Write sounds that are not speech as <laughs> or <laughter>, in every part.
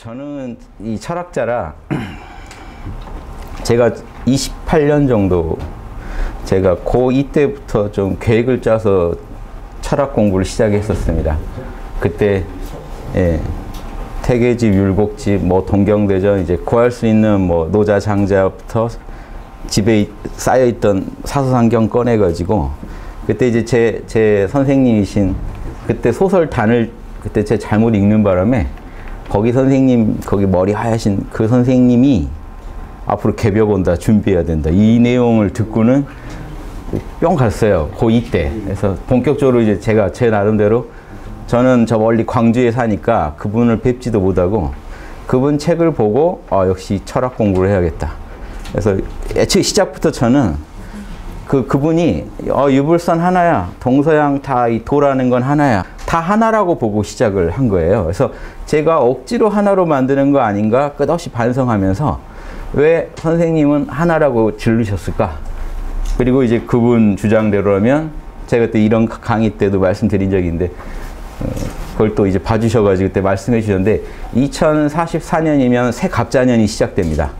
저는 이 철학자라 <clears throat> 제가 28년 정도 제가 고2 때부터 좀 계획을 짜서 철학 공부를 시작했었습니다. 그때 예, 태계집, 율곡집, 뭐 동경대전 이제 구할 수 있는 뭐 노자 장자부터 집에 쌓여 있던 사서상경 꺼내 가지고 그때 이제 제, 제 선생님이신 그때 소설 단을 그때 제 잘못 읽는 바람에 거기 선생님 거기 머리 하얗신 그 선생님이 앞으로 개벽 온다 준비해야 된다. 이 내용을 듣고는 뿅 갔어요 고2 때. 그래서 본격적으로 이제 제가 제 나름대로 저는 저 멀리 광주에 사니까 그분을 뵙지도 못하고 그분 책을 보고 아 역시 철학 공부를 해야겠다. 그래서 애초에 시작부터 저는 그 그분이 어 유불선 하나야. 동서양 다 이 도라는 건 하나야 다 하나라고 보고 시작을 한 거예요. 그래서 제가 억지로 하나로 만드는 거 아닌가 끝없이 반성하면서 왜 선생님은 하나라고 질르셨을까? 그리고 이제 그분 주장대로라면 제가 그때 이런 강의 때도 말씀드린 적이 있는데 어, 그걸 또 이제 봐주셔가지고 그때 말씀해 주셨는데 2044년이면 새 갑자년이 시작됩니다.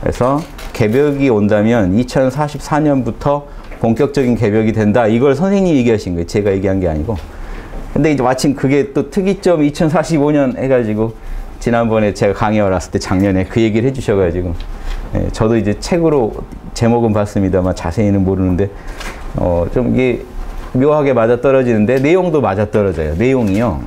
그래서 개벽이 온다면 2044년부터 본격적인 개벽이 된다. 이걸 선생님이 얘기하신 거예요. 제가 얘기한 게 아니고. 근데 이제 마침 그게 또 특이점 2045년 해가지고 지난번에 제가 강의 왔을 때 작년에 그 얘기를 해주셔가지고 예, 저도 이제 책으로 제목은 봤습니다만 자세히는 모르는데 어, 좀 이게 묘하게 맞아 떨어지는데 내용도 맞아 떨어져요. 내용이요.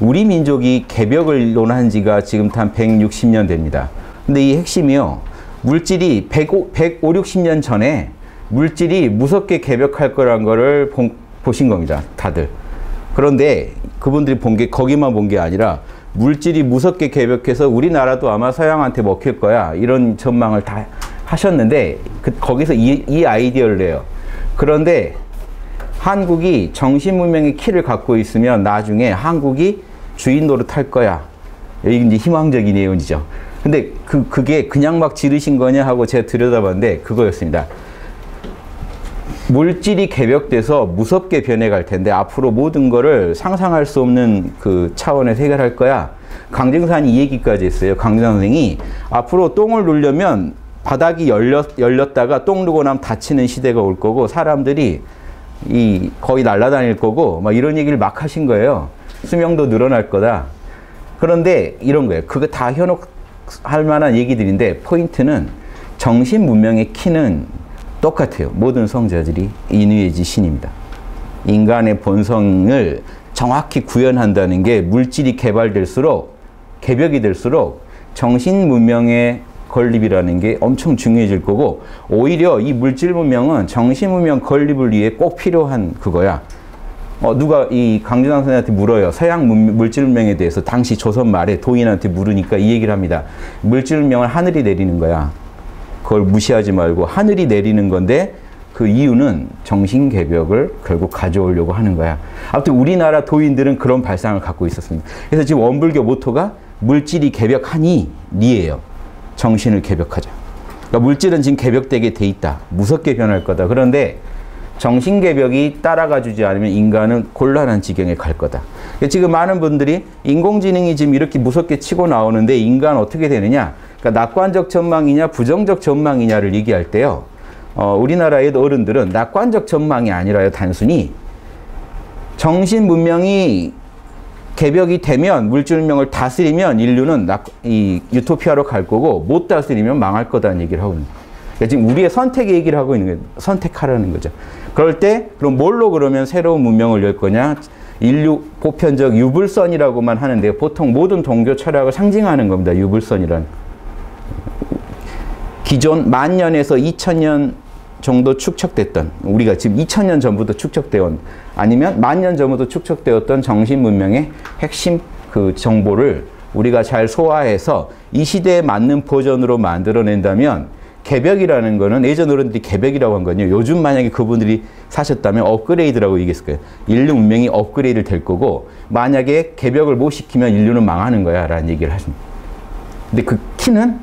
우리 민족이 개벽을 논한 지가 지금 한 160년 됩니다. 근데 이 핵심이요. 물질이 105, 160년 전에 물질이 무섭게 개벽할 거란 거를 본, 보신 겁니다. 다들. 그런데 그분들이 본 게 거기만 본 게 아니라 물질이 무섭게 개벽해서 우리나라도 아마 서양한테 먹힐 거야. 이런 전망을 다 하셨는데 그, 거기서 이, 이 아이디어를 내요. 그런데 한국이 정신문명의 키를 갖고 있으면 나중에 한국이 주인 노릇할 거야. 여기 이제 희망적인 예언이죠. 근데 그, 그게 그냥 막 지르신 거냐 하고 제가 들여다봤는데 그거였습니다. 물질이 개벽돼서 무섭게 변해갈 텐데 앞으로 모든 거를 상상할 수 없는 그 차원에서 해결할 거야. 강정산이 이 얘기까지 했어요. 강정산 선생이 앞으로 똥을 누려면 바닥이 열렸, 열렸다가 똥 누고 나면 다치는 시대가 올 거고 사람들이 이 거의 날아다닐 거고 막 이런 얘기를 막 하신 거예요. 수명도 늘어날 거다. 그런데 이런 거예요. 그거 다 현혹할 만한 얘기들인데 포인트는 정신 문명의 키는 똑같아요. 모든 성자들이 인위의지 신입니다. 인간의 본성을 정확히 구현한다는 게 물질이 개발될수록 개벽이 될수록 정신 문명의 건립이라는 게 엄청 중요해질 거고 오히려 이 물질 문명은 정신 문명 건립을 위해 꼭 필요한 그거야. 어, 누가 이 강준환 선생한테 물어요. 서양 문, 물질 문명에 대해서 당시 조선 말에 도인한테 물으니까 이 얘기를 합니다. 물질 문명은 하늘이 내리는 거야. 그걸 무시하지 말고 하늘이 내리는 건데 그 이유는 정신 개벽을 결국 가져오려고 하는 거야. 아무튼 우리나라 도인들은 그런 발상을 갖고 있었습니다. 그래서 지금 원불교 모토가 물질이 개벽하니 니예요. 정신을 개벽하자. 그러니까 물질은 지금 개벽되게 돼 있다. 무섭게 변할 거다. 그런데 정신 개벽이 따라가 주지 않으면 인간은 곤란한 지경에 갈 거다. 그러니까 지금 많은 분들이 인공지능이 지금 이렇게 무섭게 치고 나오는데 인간 어떻게 되느냐? 그러니까 낙관적 전망이냐 부정적 전망이냐를 얘기할 때요. 어, 우리나라의 어른들은 낙관적 전망이 아니라요. 단순히 정신 문명이 개벽이 되면 물질 문명을 다스리면 인류는 낙, 이 유토피아로 갈 거고 못 다스리면 망할 거다는 얘기를 하고 있는 거예요. 그러니까 지금 우리의 선택의 얘기를 하고 있는 거예요. 선택하라는 거죠. 그럴 때 그럼 뭘로 그러면 새로운 문명을 열 거냐? 인류 보편적 유불선이라고만 하는데 보통 모든 종교 철학을 상징하는 겁니다. 유불선이란. 기존 만 년에서 2천 년 정도 축적됐던 우리가 지금 2000년 전부터 축적되어 아니면 만 년 전부터 축적되었던 정신 문명의 핵심 그 정보를 우리가 잘 소화해서 이 시대에 맞는 버전으로 만들어낸다면 개벽이라는 거는 예전 어른들이 개벽이라고 한 거는요. 요즘 만약에 그분들이 사셨다면 업그레이드라고 얘기했을 거예요. 인류 문명이 업그레이드 될 거고 만약에 개벽을 못 시키면 인류는 망하는 거야 라는 얘기를 하십니다. 근데 그 키는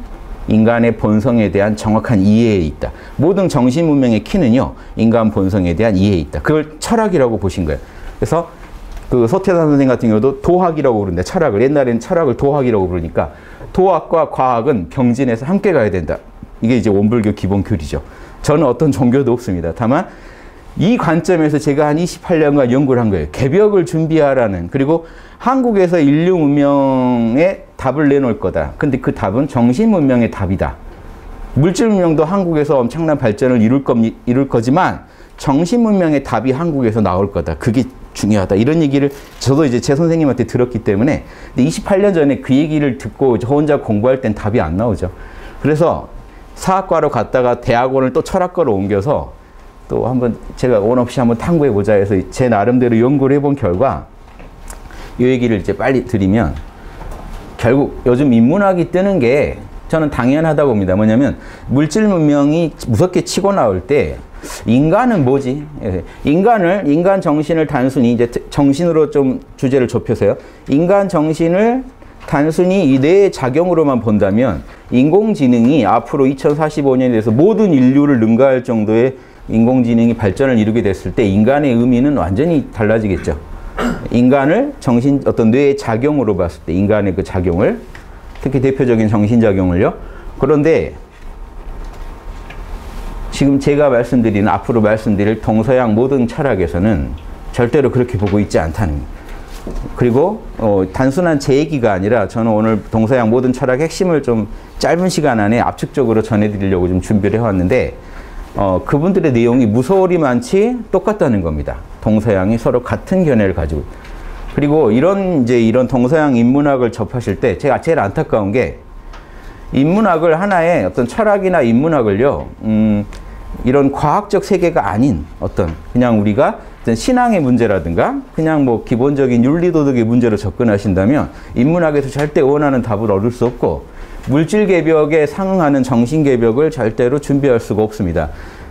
인간의 본성에 대한 정확한 이해에 있다. 모든 정신 문명의 키는요, 인간 본성에 대한 이해에 있다. 그걸 철학이라고 보신 거예요. 그래서 그 서태산 선생 같은 경우도 도학이라고 부른다. 철학을 옛날에는 철학을 도학이라고 부르니까 도학과 과학은 병진해서 함께 가야 된다. 이게 이제 원불교 기본 교리죠. 저는 어떤 종교도 없습니다. 다만 이 관점에서 제가 한 28년간 연구를 한 거예요. 개벽을 준비하라는 그리고 한국에서 인류 문명의 답을 내놓을 거다. 근데 그 답은 정신 문명의 답이다. 물질 문명도 한국에서 엄청난 발전을 이룰, 거, 이룰 거지만 정신 문명의 답이 한국에서 나올 거다. 그게 중요하다. 이런 얘기를 저도 이제 제 선생님한테 들었기 때문에 28년 전에 그 얘기를 듣고 저 혼자 공부할 땐 답이 안 나오죠. 그래서 사학과로 갔다가 대학원을 또 철학과로 옮겨서 또 한번 제가 원 없이 한번 탐구해 보자 해서 제 나름대로 연구를 해본 결과 이 얘기를 이제 빨리 드리면 결국 요즘 인문학이 뜨는 게 저는 당연하다고 봅니다. 뭐냐면 물질 문명이 무섭게 치고 나올 때 인간은 뭐지? 예, 인간을 인간 정신을 단순히 이제 정신으로 좀 주제를 좁혀서요. 인간 정신을 단순히 이 뇌의 작용으로만 본다면 인공지능이 앞으로 2045년에 대해서 모든 인류를 능가할 정도의 인공지능이 발전을 이루게 됐을 때 인간의 의미는 완전히 달라지겠죠. 인간을 정신 어떤 뇌의 작용으로 봤을 때 인간의 그 작용을 특히 대표적인 정신 작용을요. 그런데 지금 제가 말씀드리는 앞으로 말씀드릴 동서양 모든 철학에서는 절대로 그렇게 보고 있지 않다는 그리고 어, 단순한 제 얘기가 아니라 저는 오늘 동서양 모든 철학 핵심을 좀 짧은 시간 안에 압축적으로 전해드리려고 좀 준비를 해왔는데 어, 그분들의 내용이 무서울이만치 똑같다는 겁니다. 동서양이 서로 같은 견해를 가지고 그리고 이런 이제 이런 동서양 인문학을 접하실 때 제가 제일 안타까운 게 인문학을 하나의 어떤 철학이나 인문학을요, 음, 이런 과학적 세계가 아닌 어떤 그냥 우리가 어떤 신앙의 문제라든가 그냥 뭐 기본적인 윤리도덕의 문제로 접근하신다면 인문학에서 절대 원하는 답을 얻을 수 없고 물질 개벽에 상응하는 정신 개벽을 절대로 준비할 수가 없습니다.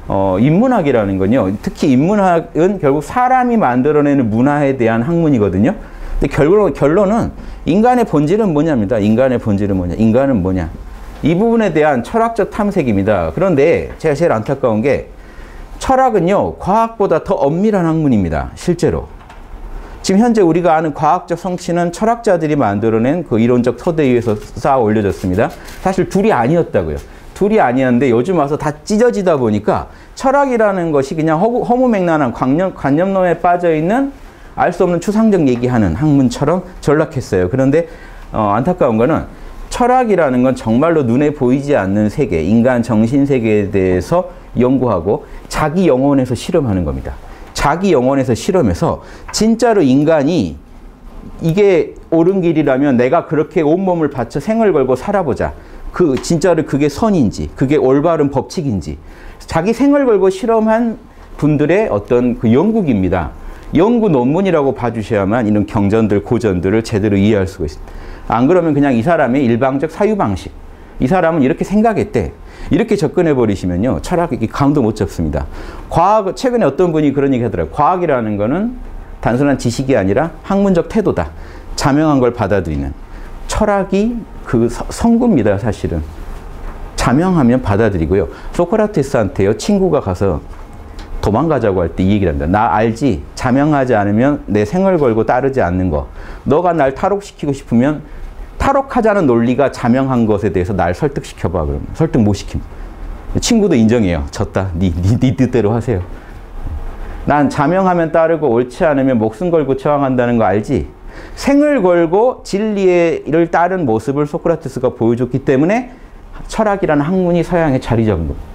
어, 인문학이라는 건요. 특히 인문학은 결국 사람이 만들어내는 문화에 대한 학문이거든요. 근데 결론, 결론은 인간의 본질은 뭐냐입니다. 인간의 본질은 뭐냐. 인간은 뭐냐. 이 부분에 대한 철학적 탐색입니다. 그런데 제가 제일 안타까운 게 철학은요, 과학보다 더 엄밀한 학문입니다. 실제로. 지금 현재 우리가 아는 과학적 성취는 철학자들이 만들어낸 그 이론적 토대 위에서 쌓아 올려졌습니다. 사실 둘이 아니었다고요. 둘이 아니었는데 요즘 와서 다 찢어지다 보니까 철학이라는 것이 그냥 허무맹랑한 관념, 관념론에 빠져 있는 알 수 없는 추상적 얘기하는 학문처럼 전락했어요. 그런데 어, 안타까운 거는 철학이라는 건 정말로 눈에 보이지 않는 세계, 인간 정신 세계에 대해서 연구하고 자기 영혼에서 실험하는 겁니다. 자기 영혼에서 실험해서 진짜로 인간이 이게 옳은 길이라면 내가 그렇게 온몸을 바쳐 생을 걸고 살아보자. 그 진짜로 그게 선인지, 그게 올바른 법칙인지 자기 생을 걸고 실험한 분들의 어떤 그 연구기입니다. 연구 논문이라고 봐주셔야만 이런 경전들, 고전들을 제대로 이해할 수가 있습니다. 안 그러면 그냥 이 사람의 일방적 사유 방식. 이 사람은 이렇게 생각했대. 이렇게 접근해 버리시면요. 철학이 감도 못 잡습니다. 과학, 최근에 어떤 분이 그런 얘기 하더라고요. 과학이라는 거는 단순한 지식이 아니라 학문적 태도다. 자명한 걸 받아들이는. 철학이 그 성구입니다, 사실은. 자명하면 받아들이고요. 소크라테스한테요, 친구가 가서 도망가자고 할 때 이 얘기를 합니다. 나 알지? 자명하지 않으면 내 생을 걸고 따르지 않는 거. 너가 날 탈옥시키고 싶으면 탈옥하자는 논리가 자명한 것에 대해서 날 설득시켜봐. 그러면 설득 못 시킴. 친구도 인정해요. 졌다. 니, 니, 니 뜻대로 하세요. 난 자명하면 따르고 옳지 않으면 목숨 걸고 저항한다는 거 알지? 생을 걸고 진리를 따른 모습을 소크라테스가 보여줬기 때문에 철학이라는 학문이 서양에 자리 잡은 겁니다.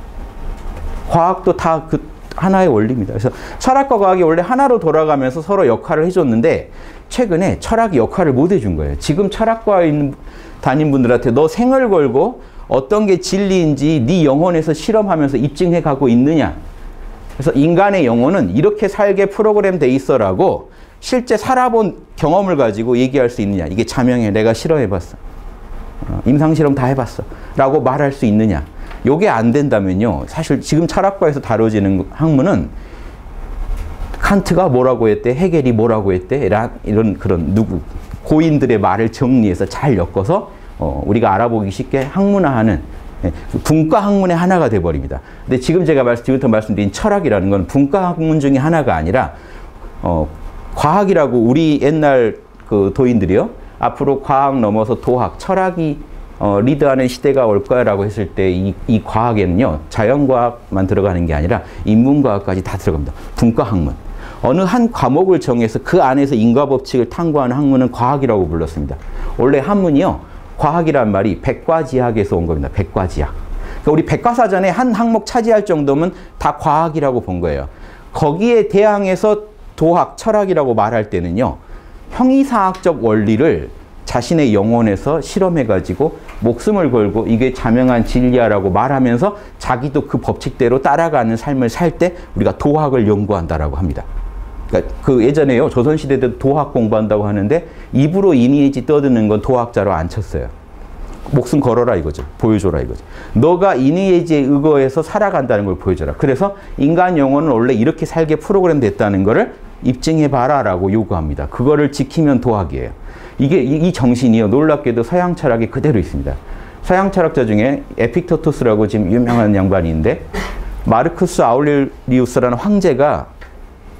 과학도 다 그 하나의 원리입니다. 그래서 철학과 과학이 원래 하나로 돌아가면서 서로 역할을 해줬는데 최근에 철학이 역할을 못 해준 거예요. 지금 철학과 있는 다닌 분들한테 너 생을 걸고 어떤 게 진리인지 네 영혼에서 실험하면서 입증해 가고 있느냐. 그래서 인간의 영혼은 이렇게 살게 프로그램 돼 있어라고 실제 살아본 경험을 가지고 얘기할 수 있느냐. 이게 자명해. 내가 실험해봤어. 어, 임상실험 다 해봤어. 라고 말할 수 있느냐. 요게 안 된다면요. 사실 지금 철학과에서 다뤄지는 학문은 칸트가 뭐라고 했대, 해겔이 뭐라고 했대, 이런 그런 누구 고인들의 말을 정리해서 잘 엮어서 어, 우리가 알아보기 쉽게 학문화하는 예, 분과 학문의 하나가 돼버립니다. 근데 지금 제가 말씀, 지금부터 말씀드린 철학이라는 건 분과 학문 중에 하나가 아니라 어, 과학이라고 우리 옛날 그 도인들이요. 앞으로 과학 넘어서 도학, 철학이 어, 리드하는 시대가 올 거야라고 했을 때이 이 과학에는요 자연과학만 들어가는 게 아니라 인문과학까지 다 들어갑니다. 분과학문. 어느 한 과목을 정해서 그 안에서 인과 법칙을 탐구하는 학문은 과학이라고 불렀습니다. 원래 한문이요 과학이란 말이 백과지학에서 온 겁니다. 백과지학. 그러니까 우리 백과사전에 한 항목 차지할 정도면 다 과학이라고 본 거예요. 거기에 대항해서 도학, 철학이라고 말할 때는요 형이사학적 원리를 자신의 영혼에서 실험해가지고 목숨을 걸고 이게 자명한 진리야라고 말하면서 자기도 그 법칙대로 따라가는 삶을 살 때 우리가 도학을 연구한다라고 합니다. 그러니까 그 예전에요 조선시대 때 도학 공부한다고 하는데 입으로 이니에지 떠드는 건 도학자로 안 쳤어요. 목숨 걸어라 이거죠. 보여줘라 이거죠. 너가 인의예지에 의거해서 살아간다는 걸 보여줘라. 그래서 인간 영혼은 원래 이렇게 살게 프로그램 됐다는 거를 입증해 봐라라고 요구합니다. 그거를 지키면 도학이에요. 이게 이 정신이요 놀랍게도 서양 철학에 그대로 있습니다. 서양 철학자 중에 에픽테토스라고 지금 유명한 양반이 있는데 마르쿠스 아우렐리우스라는 황제가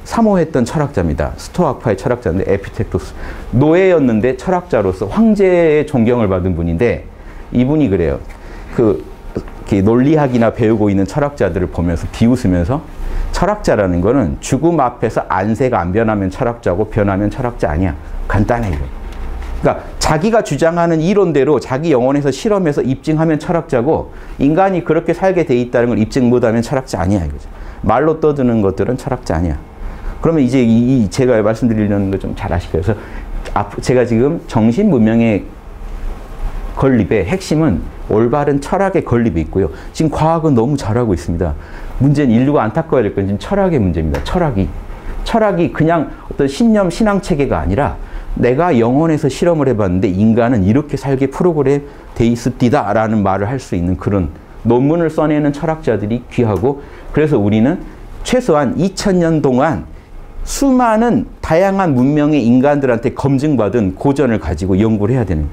사모했던 철학자입니다. 스토아파의 철학자인데 에픽테토스 노예였는데 철학자로서 황제의 존경을 받은 분인데 이분이 그래요. 그 논리학이나 배우고 있는 철학자들을 보면서 비웃으면서 철학자라는 거는 죽음 앞에서 안세가 안 변하면 철학자고 변하면 철학자 아니야. 간단해 이거. 그러니까 자기가 주장하는 이론대로 자기 영혼에서 실험해서 입증하면 철학자고 인간이 그렇게 살게 돼 있다는 걸 입증 못하면 철학자 아니야 이거죠. 말로 떠드는 것들은 철학자 아니야. 그러면 이제 이 제가 말씀드리려는 거 좀잘 거예요. 그래서 제가 지금 정신 문명의 건립의 핵심은 올바른 철학의 건립이 있고요. 지금 과학은 너무 잘하고 있습니다. 문제는 인류가 안타까워야 될 건 지금 철학의 문제입니다. 철학이. 철학이 그냥 어떤 신념, 신앙 체계가 아니라 내가 영혼에서 실험을 해봤는데 인간은 이렇게 살게 프로그램 돼 있습디다라는 말을 할 수 있는 그런 논문을 써내는 철학자들이 귀하고 그래서 우리는 최소한 2000년 동안 수많은 다양한 문명의 인간들한테 검증받은 고전을 가지고 연구를 해야 되는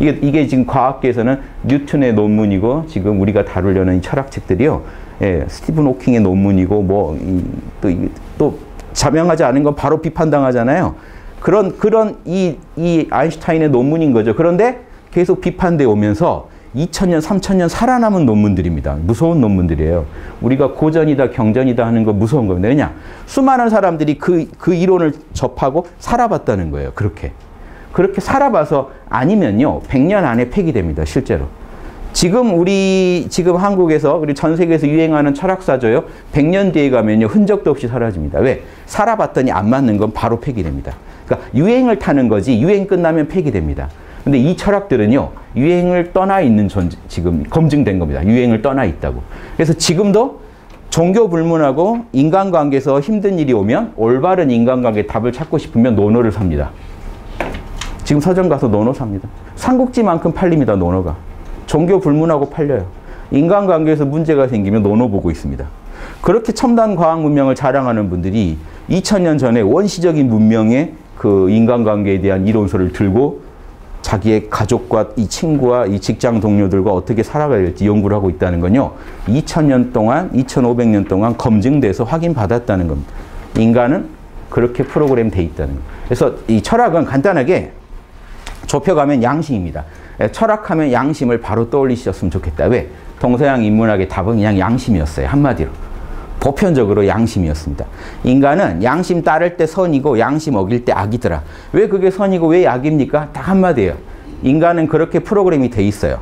이게, 이게 지금 과학계에서는 뉴턴의 논문이고 지금 우리가 다루려는 철학책들이요. 예, 스티븐 호킹의 논문이고 뭐또또 자명하지 않은 건 바로 비판당하잖아요. 그런 그런 이, 이 아인슈타인의 논문인 거죠. 그런데 계속 비판돼 오면서 2000년, 3000년 살아남은 논문들입니다. 무서운 논문들이에요. 우리가 고전이다, 경전이다 하는 거 무서운 겁니다. 왜냐? 수많은 사람들이 그, 그 이론을 접하고 살아봤다는 거예요. 그렇게. 그렇게 살아봐서 아니면요. 100년 안에 폐기됩니다. 실제로. 지금 우리 지금 한국에서 그리고 전 세계에서 유행하는 철학사조요. 100년 뒤에 가면요. 흔적도 없이 사라집니다. 왜? 살아봤더니 안 맞는 건 바로 폐기됩니다. 그러니까 유행을 타는 거지 유행 끝나면 폐기됩니다. 근데 이 철학들은요. 유행을 떠나 있는 존재 지금 검증된 겁니다. 유행을 떠나 있다고. 그래서 지금도 종교 불문하고 인간관계에서 힘든 일이 오면 올바른 인간관계 답을 찾고 싶으면 논어를 삽니다. 지금 서점 가서 논어 삽니다. 삼국지만큼 팔립니다. 논어가. 종교 불문하고 팔려요. 인간관계에서 문제가 생기면 논어 보고 있습니다. 그렇게 첨단 과학 문명을 자랑하는 분들이 2000년 전에 원시적인 문명의 그 인간관계에 대한 이론서를 들고 자기의 가족과 이 친구와 이 직장 동료들과 어떻게 살아가야 될지 연구를 하고 있다는 건요. 2000년 동안, 2500년 동안 검증돼서 확인받았다는 겁니다. 인간은 그렇게 프로그램 돼 있다는 거. 그래서 이 철학은 간단하게 좁혀가면 양심입니다. 예, 철학하면 양심을 바로 떠올리셨으면 좋겠다. 왜? 동서양 인문학의 답은 그냥 양심이었어요. 한마디로. 보편적으로 양심이었습니다. 인간은 양심 따를 때 선이고 양심 어길 때 악이더라. 왜 그게 선이고 왜 악입니까? 딱 한마디예요. 인간은 그렇게 프로그램이 돼 있어요.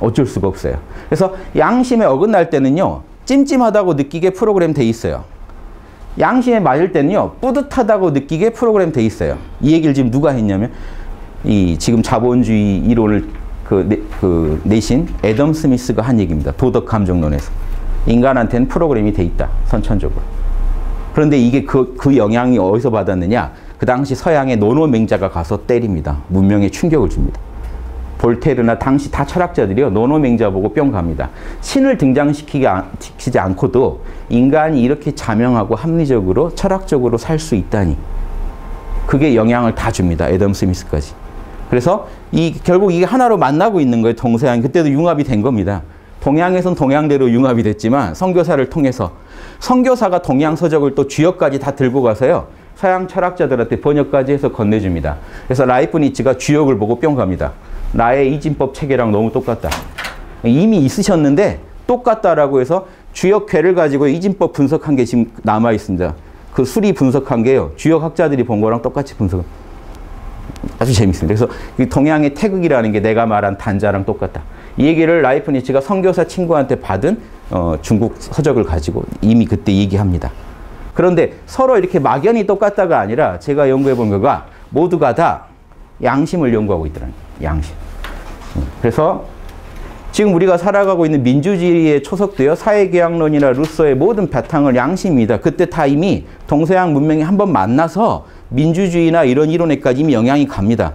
어쩔 수가 없어요. 그래서 양심에 어긋날 때는요. 찜찜하다고 느끼게 프로그램 돼 있어요. 양심에 맞을 때는요. 뿌듯하다고 느끼게 프로그램 돼 있어요. 이 얘기를 지금 누가 했냐면 이 지금 자본주의 이론을 그, 내, 그 내신 애덤 스미스가 한 얘기입니다. 도덕 감정론에서. 인간한테는 프로그램이 돼 있다. 선천적으로. 그런데 이게 그, 그 영향이 어디서 받았느냐? 그 당시 서양의 노노맹자가 가서 때립니다. 문명에 충격을 줍니다. 볼테르나 당시 다 철학자들이요. 노노맹자 보고 뿅 갑니다. 신을 등장시키지 않고도 인간이 이렇게 자명하고 합리적으로 철학적으로 살 수 있다니. 그게 영향을 다 줍니다. 애덤 스미스까지. 그래서 이 결국 이게 하나로 만나고 있는 거예요. 동서양 그때도 융합이 된 겁니다. 동양에선 동양대로 융합이 됐지만 선교사를 통해서 선교사가 동양 서적을 또 주역까지 다 들고 가서요. 서양 철학자들한테 번역까지 해서 건네줍니다. 그래서 라이프니츠가 주역을 보고 뿅 갑니다. 나의 이진법 체계랑 너무 똑같다. 이미 있으셨는데 똑같다라고 해서 주역회를 가지고 이진법 분석한 게 지금 남아 있습니다. 그 수리 분석한 게요. 주역 학자들이 본 거랑 똑같이 분석. 아주 재밌습니다. 그래서 동양의 태극이라는 게 내가 말한 단자랑 똑같다. 이 얘기를 라이프니츠가 선교사 친구한테 받은 어, 중국 서적을 가지고 이미 그때 얘기합니다. 그런데 서로 이렇게 막연히 똑같다가 아니라 제가 연구해 본 결과 모두가 다 양심을 연구하고 있더라는 양심. 음, 그래서 지금 우리가 살아가고 있는 민주주의의 초석도요, 사회계약론이나 루소의 모든 바탕을 양심입니다. 그때 다 이미 동서양 문명이 한번 만나서 민주주의나 이런 이론에까지 이미 영향이 갑니다.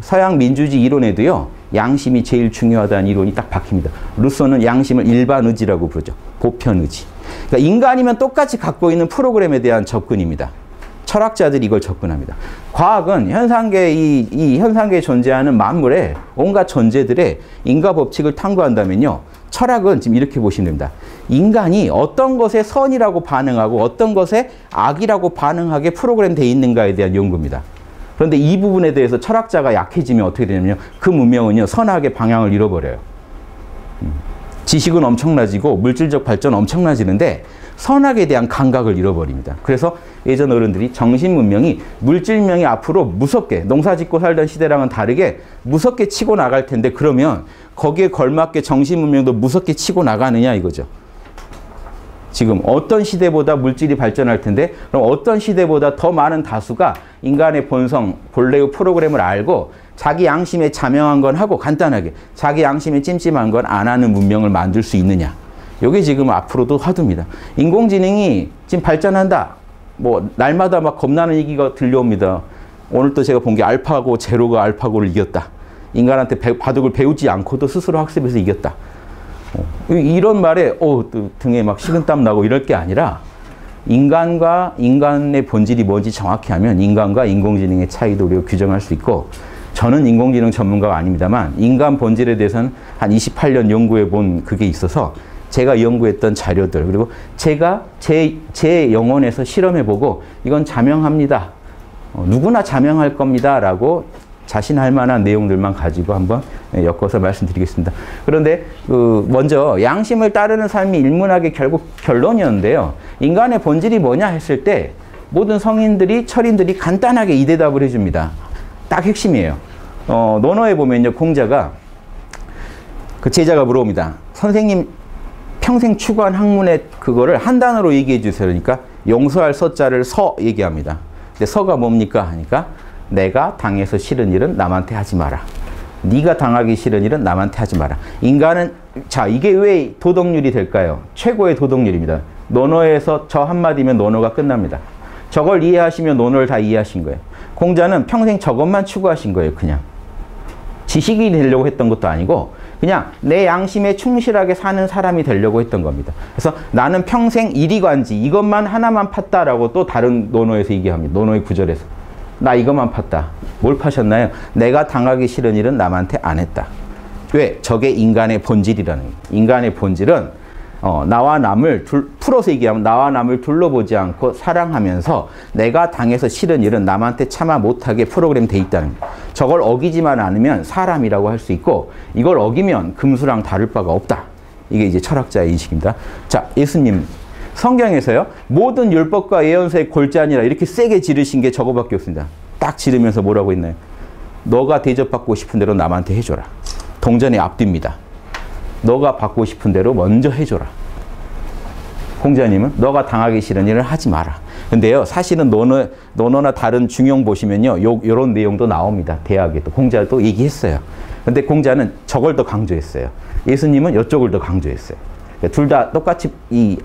서양 민주주의 이론에도요, 양심이 제일 중요하다는 이론이 딱 박힙니다. 루소는 양심을 일반 의지라고 부르죠. 보편 의지. 그러니까 인간이면 똑같이 갖고 있는 프로그램에 대한 접근입니다. 철학자들이 이걸 접근합니다. 과학은 현상계 이, 이 현상계에 존재하는 만물의 온갖 존재들의 인과 법칙을 탐구한다면요. 철학은 지금 이렇게 보시면 됩니다. 인간이 어떤 것에 선이라고 반응하고 어떤 것에 악이라고 반응하게 프로그램 돼 있는가에 대한 연구입니다. 그런데 이 부분에 대해서 철학자가 약해지면 어떻게 되냐면요. 그 문명은요. 선악의 방향을 잃어버려요. 음. 지식은 엄청나지고 물질적 발전 엄청나지는데 선악에 대한 감각을 잃어버립니다. 그래서 예전 어른들이 정신 문명이 물질명이 앞으로 무섭게 농사 짓고 살던 시대랑은 다르게 무섭게 치고 나갈 텐데 그러면 거기에 걸맞게 정신 문명도 무섭게 치고 나가느냐 이거죠. 지금 어떤 시대보다 물질이 발전할 텐데 그럼 어떤 시대보다 더 많은 다수가 인간의 본성, 본래의 프로그램을 알고 자기 양심에 자명한 건 하고 간단하게 자기 양심에 찜찜한 건 안 하는 문명을 만들 수 있느냐. 이게 지금 앞으로도 화두입니다. 인공지능이 지금 발전한다. 뭐 날마다 막 겁나는 얘기가 들려옵니다. 오늘 또 제가 본 게 알파고 제로가 알파고를 이겼다. 인간한테 배, 바둑을 배우지 않고도 스스로 학습해서 이겼다. 어, 이런 말에 어, 등에 막 식은땀 나고 이럴 게 아니라 인간과 인간의 본질이 뭔지 정확히 하면 인간과 인공지능의 차이도 우리가 규정할 수 있고 저는 인공지능 전문가가 아닙니다만 인간 본질에 대해서는 한 28년 연구해 본 그게 있어서 제가 연구했던 자료들 그리고 제가 제, 제 영혼에서 실험해 보고 이건 자명합니다. 어, 누구나 자명할 겁니다. 라고 자신할 만한 내용들만 가지고 한번 엮어서 말씀드리겠습니다. 그런데 그 먼저 양심을 따르는 삶이 일문학의 결국 결론이었는데요. 인간의 본질이 뭐냐 했을 때 모든 성인들이 철인들이 간단하게 이 대답을 해줍니다. 딱 핵심이에요. 어, 논어에 보면요. 공자가 그 제자가 물어봅니다. 선생님 평생 추구한 학문의 그거를 한 단어로 얘기해 주세요. 그러니까 용서할 서자를 서 얘기합니다. 근데 서가 뭡니까? 하니까 내가 당해서 싫은 일은 남한테 하지 마라. 네가 당하기 싫은 일은 남한테 하지 마라. 인간은 자 이게 왜 도덕률이 될까요? 최고의 도덕률입니다. 논어에서 저 한마디면 논어가 끝납니다. 저걸 이해하시면 논어를 다 이해하신 거예요. 공자는 평생 저것만 추구하신 거예요. 그냥. 지식이 되려고 했던 것도 아니고 그냥 내 양심에 충실하게 사는 사람이 되려고 했던 겁니다. 그래서 나는 평생 이리관지 이것만 하나만 팠다라고 또 다른 논어에서 얘기합니다. 논어의 구절에서. 나 이것만 팠다. 뭘 파셨나요? 내가 당하기 싫은 일은 남한테 안 했다. 왜? 저게 인간의 본질이라는 거예요. 인간의 본질은 어, 나와 남을 둘, 풀어서 얘기하면 나와 남을 둘러보지 않고 사랑하면서 내가 당해서 싫은 일은 남한테 참아 못하게 프로그램 돼 있다는 거예요. 저걸 어기지만 않으면 사람이라고 할 수 있고 이걸 어기면 금수랑 다를 바가 없다. 이게 이제 철학자의 인식입니다. 자, 예수님 성경에서요. 모든 율법과 예언서의 골자니라 이렇게 세게 지르신 게 저거밖에 없습니다. 딱 지르면서 뭐라고 했나요? 너가 대접받고 싶은 대로 남한테 해줘라. 동전의 앞뒤입니다. 너가 받고 싶은 대로 먼저 해줘라. 공자님은 너가 당하기 싫은 일을 하지 마라. 근데요, 사실은 논어, 논어나 다른 중용 보시면요, 요, 요런 내용도 나옵니다. 대학에도. 공자도 얘기했어요. 근데 공자는 저걸 더 강조했어요. 예수님은 이쪽을 더 강조했어요. 그러니까 둘다 똑같이 이,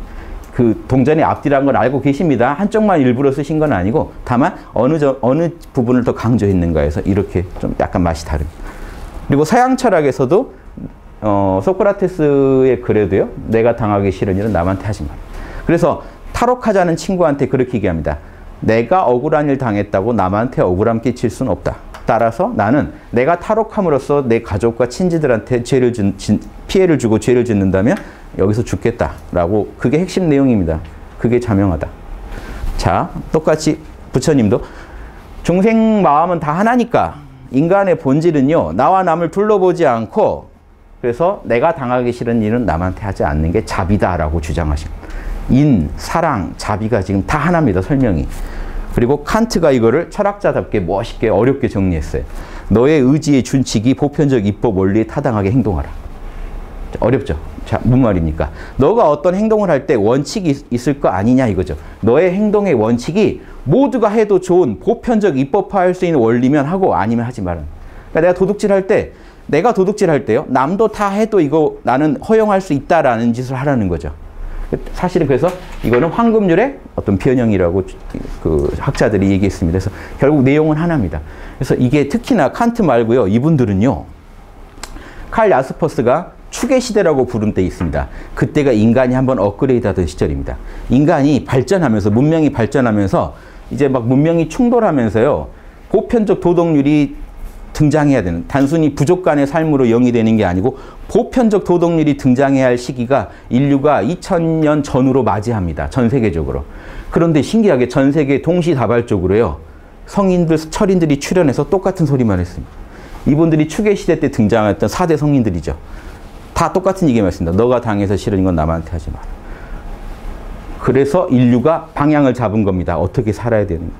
그 동전의 앞뒤라는 걸 알고 계십니다. 한쪽만 일부러 쓰신 건 아니고, 다만 어느, 저, 어느 부분을 더 강조했는가 해서 이렇게 좀 약간 맛이 다른. 그리고 서양 철학에서도 어, 소크라테스의 글에도요. 내가 당하기 싫은 일은 남한테 하지 마. 그래서 탈옥하자는 친구한테 그렇게 얘기합니다. 내가 억울한 일 당했다고 남한테 억울함 끼칠 수는 없다. 따라서 나는 내가 탈옥함으로써 내 가족과 친지들한테 죄를 준, 피해를 주고 죄를 짓는다면 여기서 죽겠다라고 그게 핵심 내용입니다. 그게 자명하다. 자, 똑같이 부처님도 중생 마음은 다 하나니까 인간의 본질은요 나와 남을 둘러보지 않고 그래서 내가 당하기 싫은 일은 남한테 하지 않는 게 자비다라고 주장하신 인, 사랑, 자비가 지금 다 하나입니다 설명이 그리고 칸트가 이거를 철학자답게 멋있게 어렵게 정리했어요 너의 의지의 준칙이 보편적 입법 원리에 타당하게 행동하라 어렵죠 자, 무슨 말입니까? 너가 어떤 행동을 할 때 원칙이 있을 거 아니냐 이거죠. 너의 행동의 원칙이 모두가 해도 좋은 보편적 입법화할 수 있는 원리면 하고 아니면 하지 말아. 그러니까 내가 도둑질 할 때, 내가 도둑질 할 때요, 남도 다 해도 이거 나는 허용할 수 있다라는 짓을 하라는 거죠. 사실은 그래서 이거는 황금률의 어떤 변형이라고 그 학자들이 얘기했습니다. 그래서 결국 내용은 하나입니다. 그래서 이게 특히나 칸트 말고요, 이분들은요, 칼 야스퍼스가 추계 시대라고 부른 때 있습니다. 그때가 인간이 한번 업그레이드하던 시절입니다. 인간이 발전하면서 문명이 발전하면서 이제 막 문명이 충돌하면서요. 보편적 도덕률이 등장해야 되는 단순히 부족 간의 삶으로 영이 되는 게 아니고 보편적 도덕률이 등장해야 할 시기가 인류가 2000년 전후로 맞이합니다. 전 세계적으로. 그런데 신기하게 전 세계 동시다발적으로요. 성인들, 철인들이 출연해서 똑같은 소리만 했습니다. 이분들이 추계 시대 때 등장했던 4대 성인들이죠. 다 똑같은 얘기만 했습니다. 너가 당해서 싫은 건 남한테 하지 마라. 그래서 인류가 방향을 잡은 겁니다. 어떻게 살아야 되는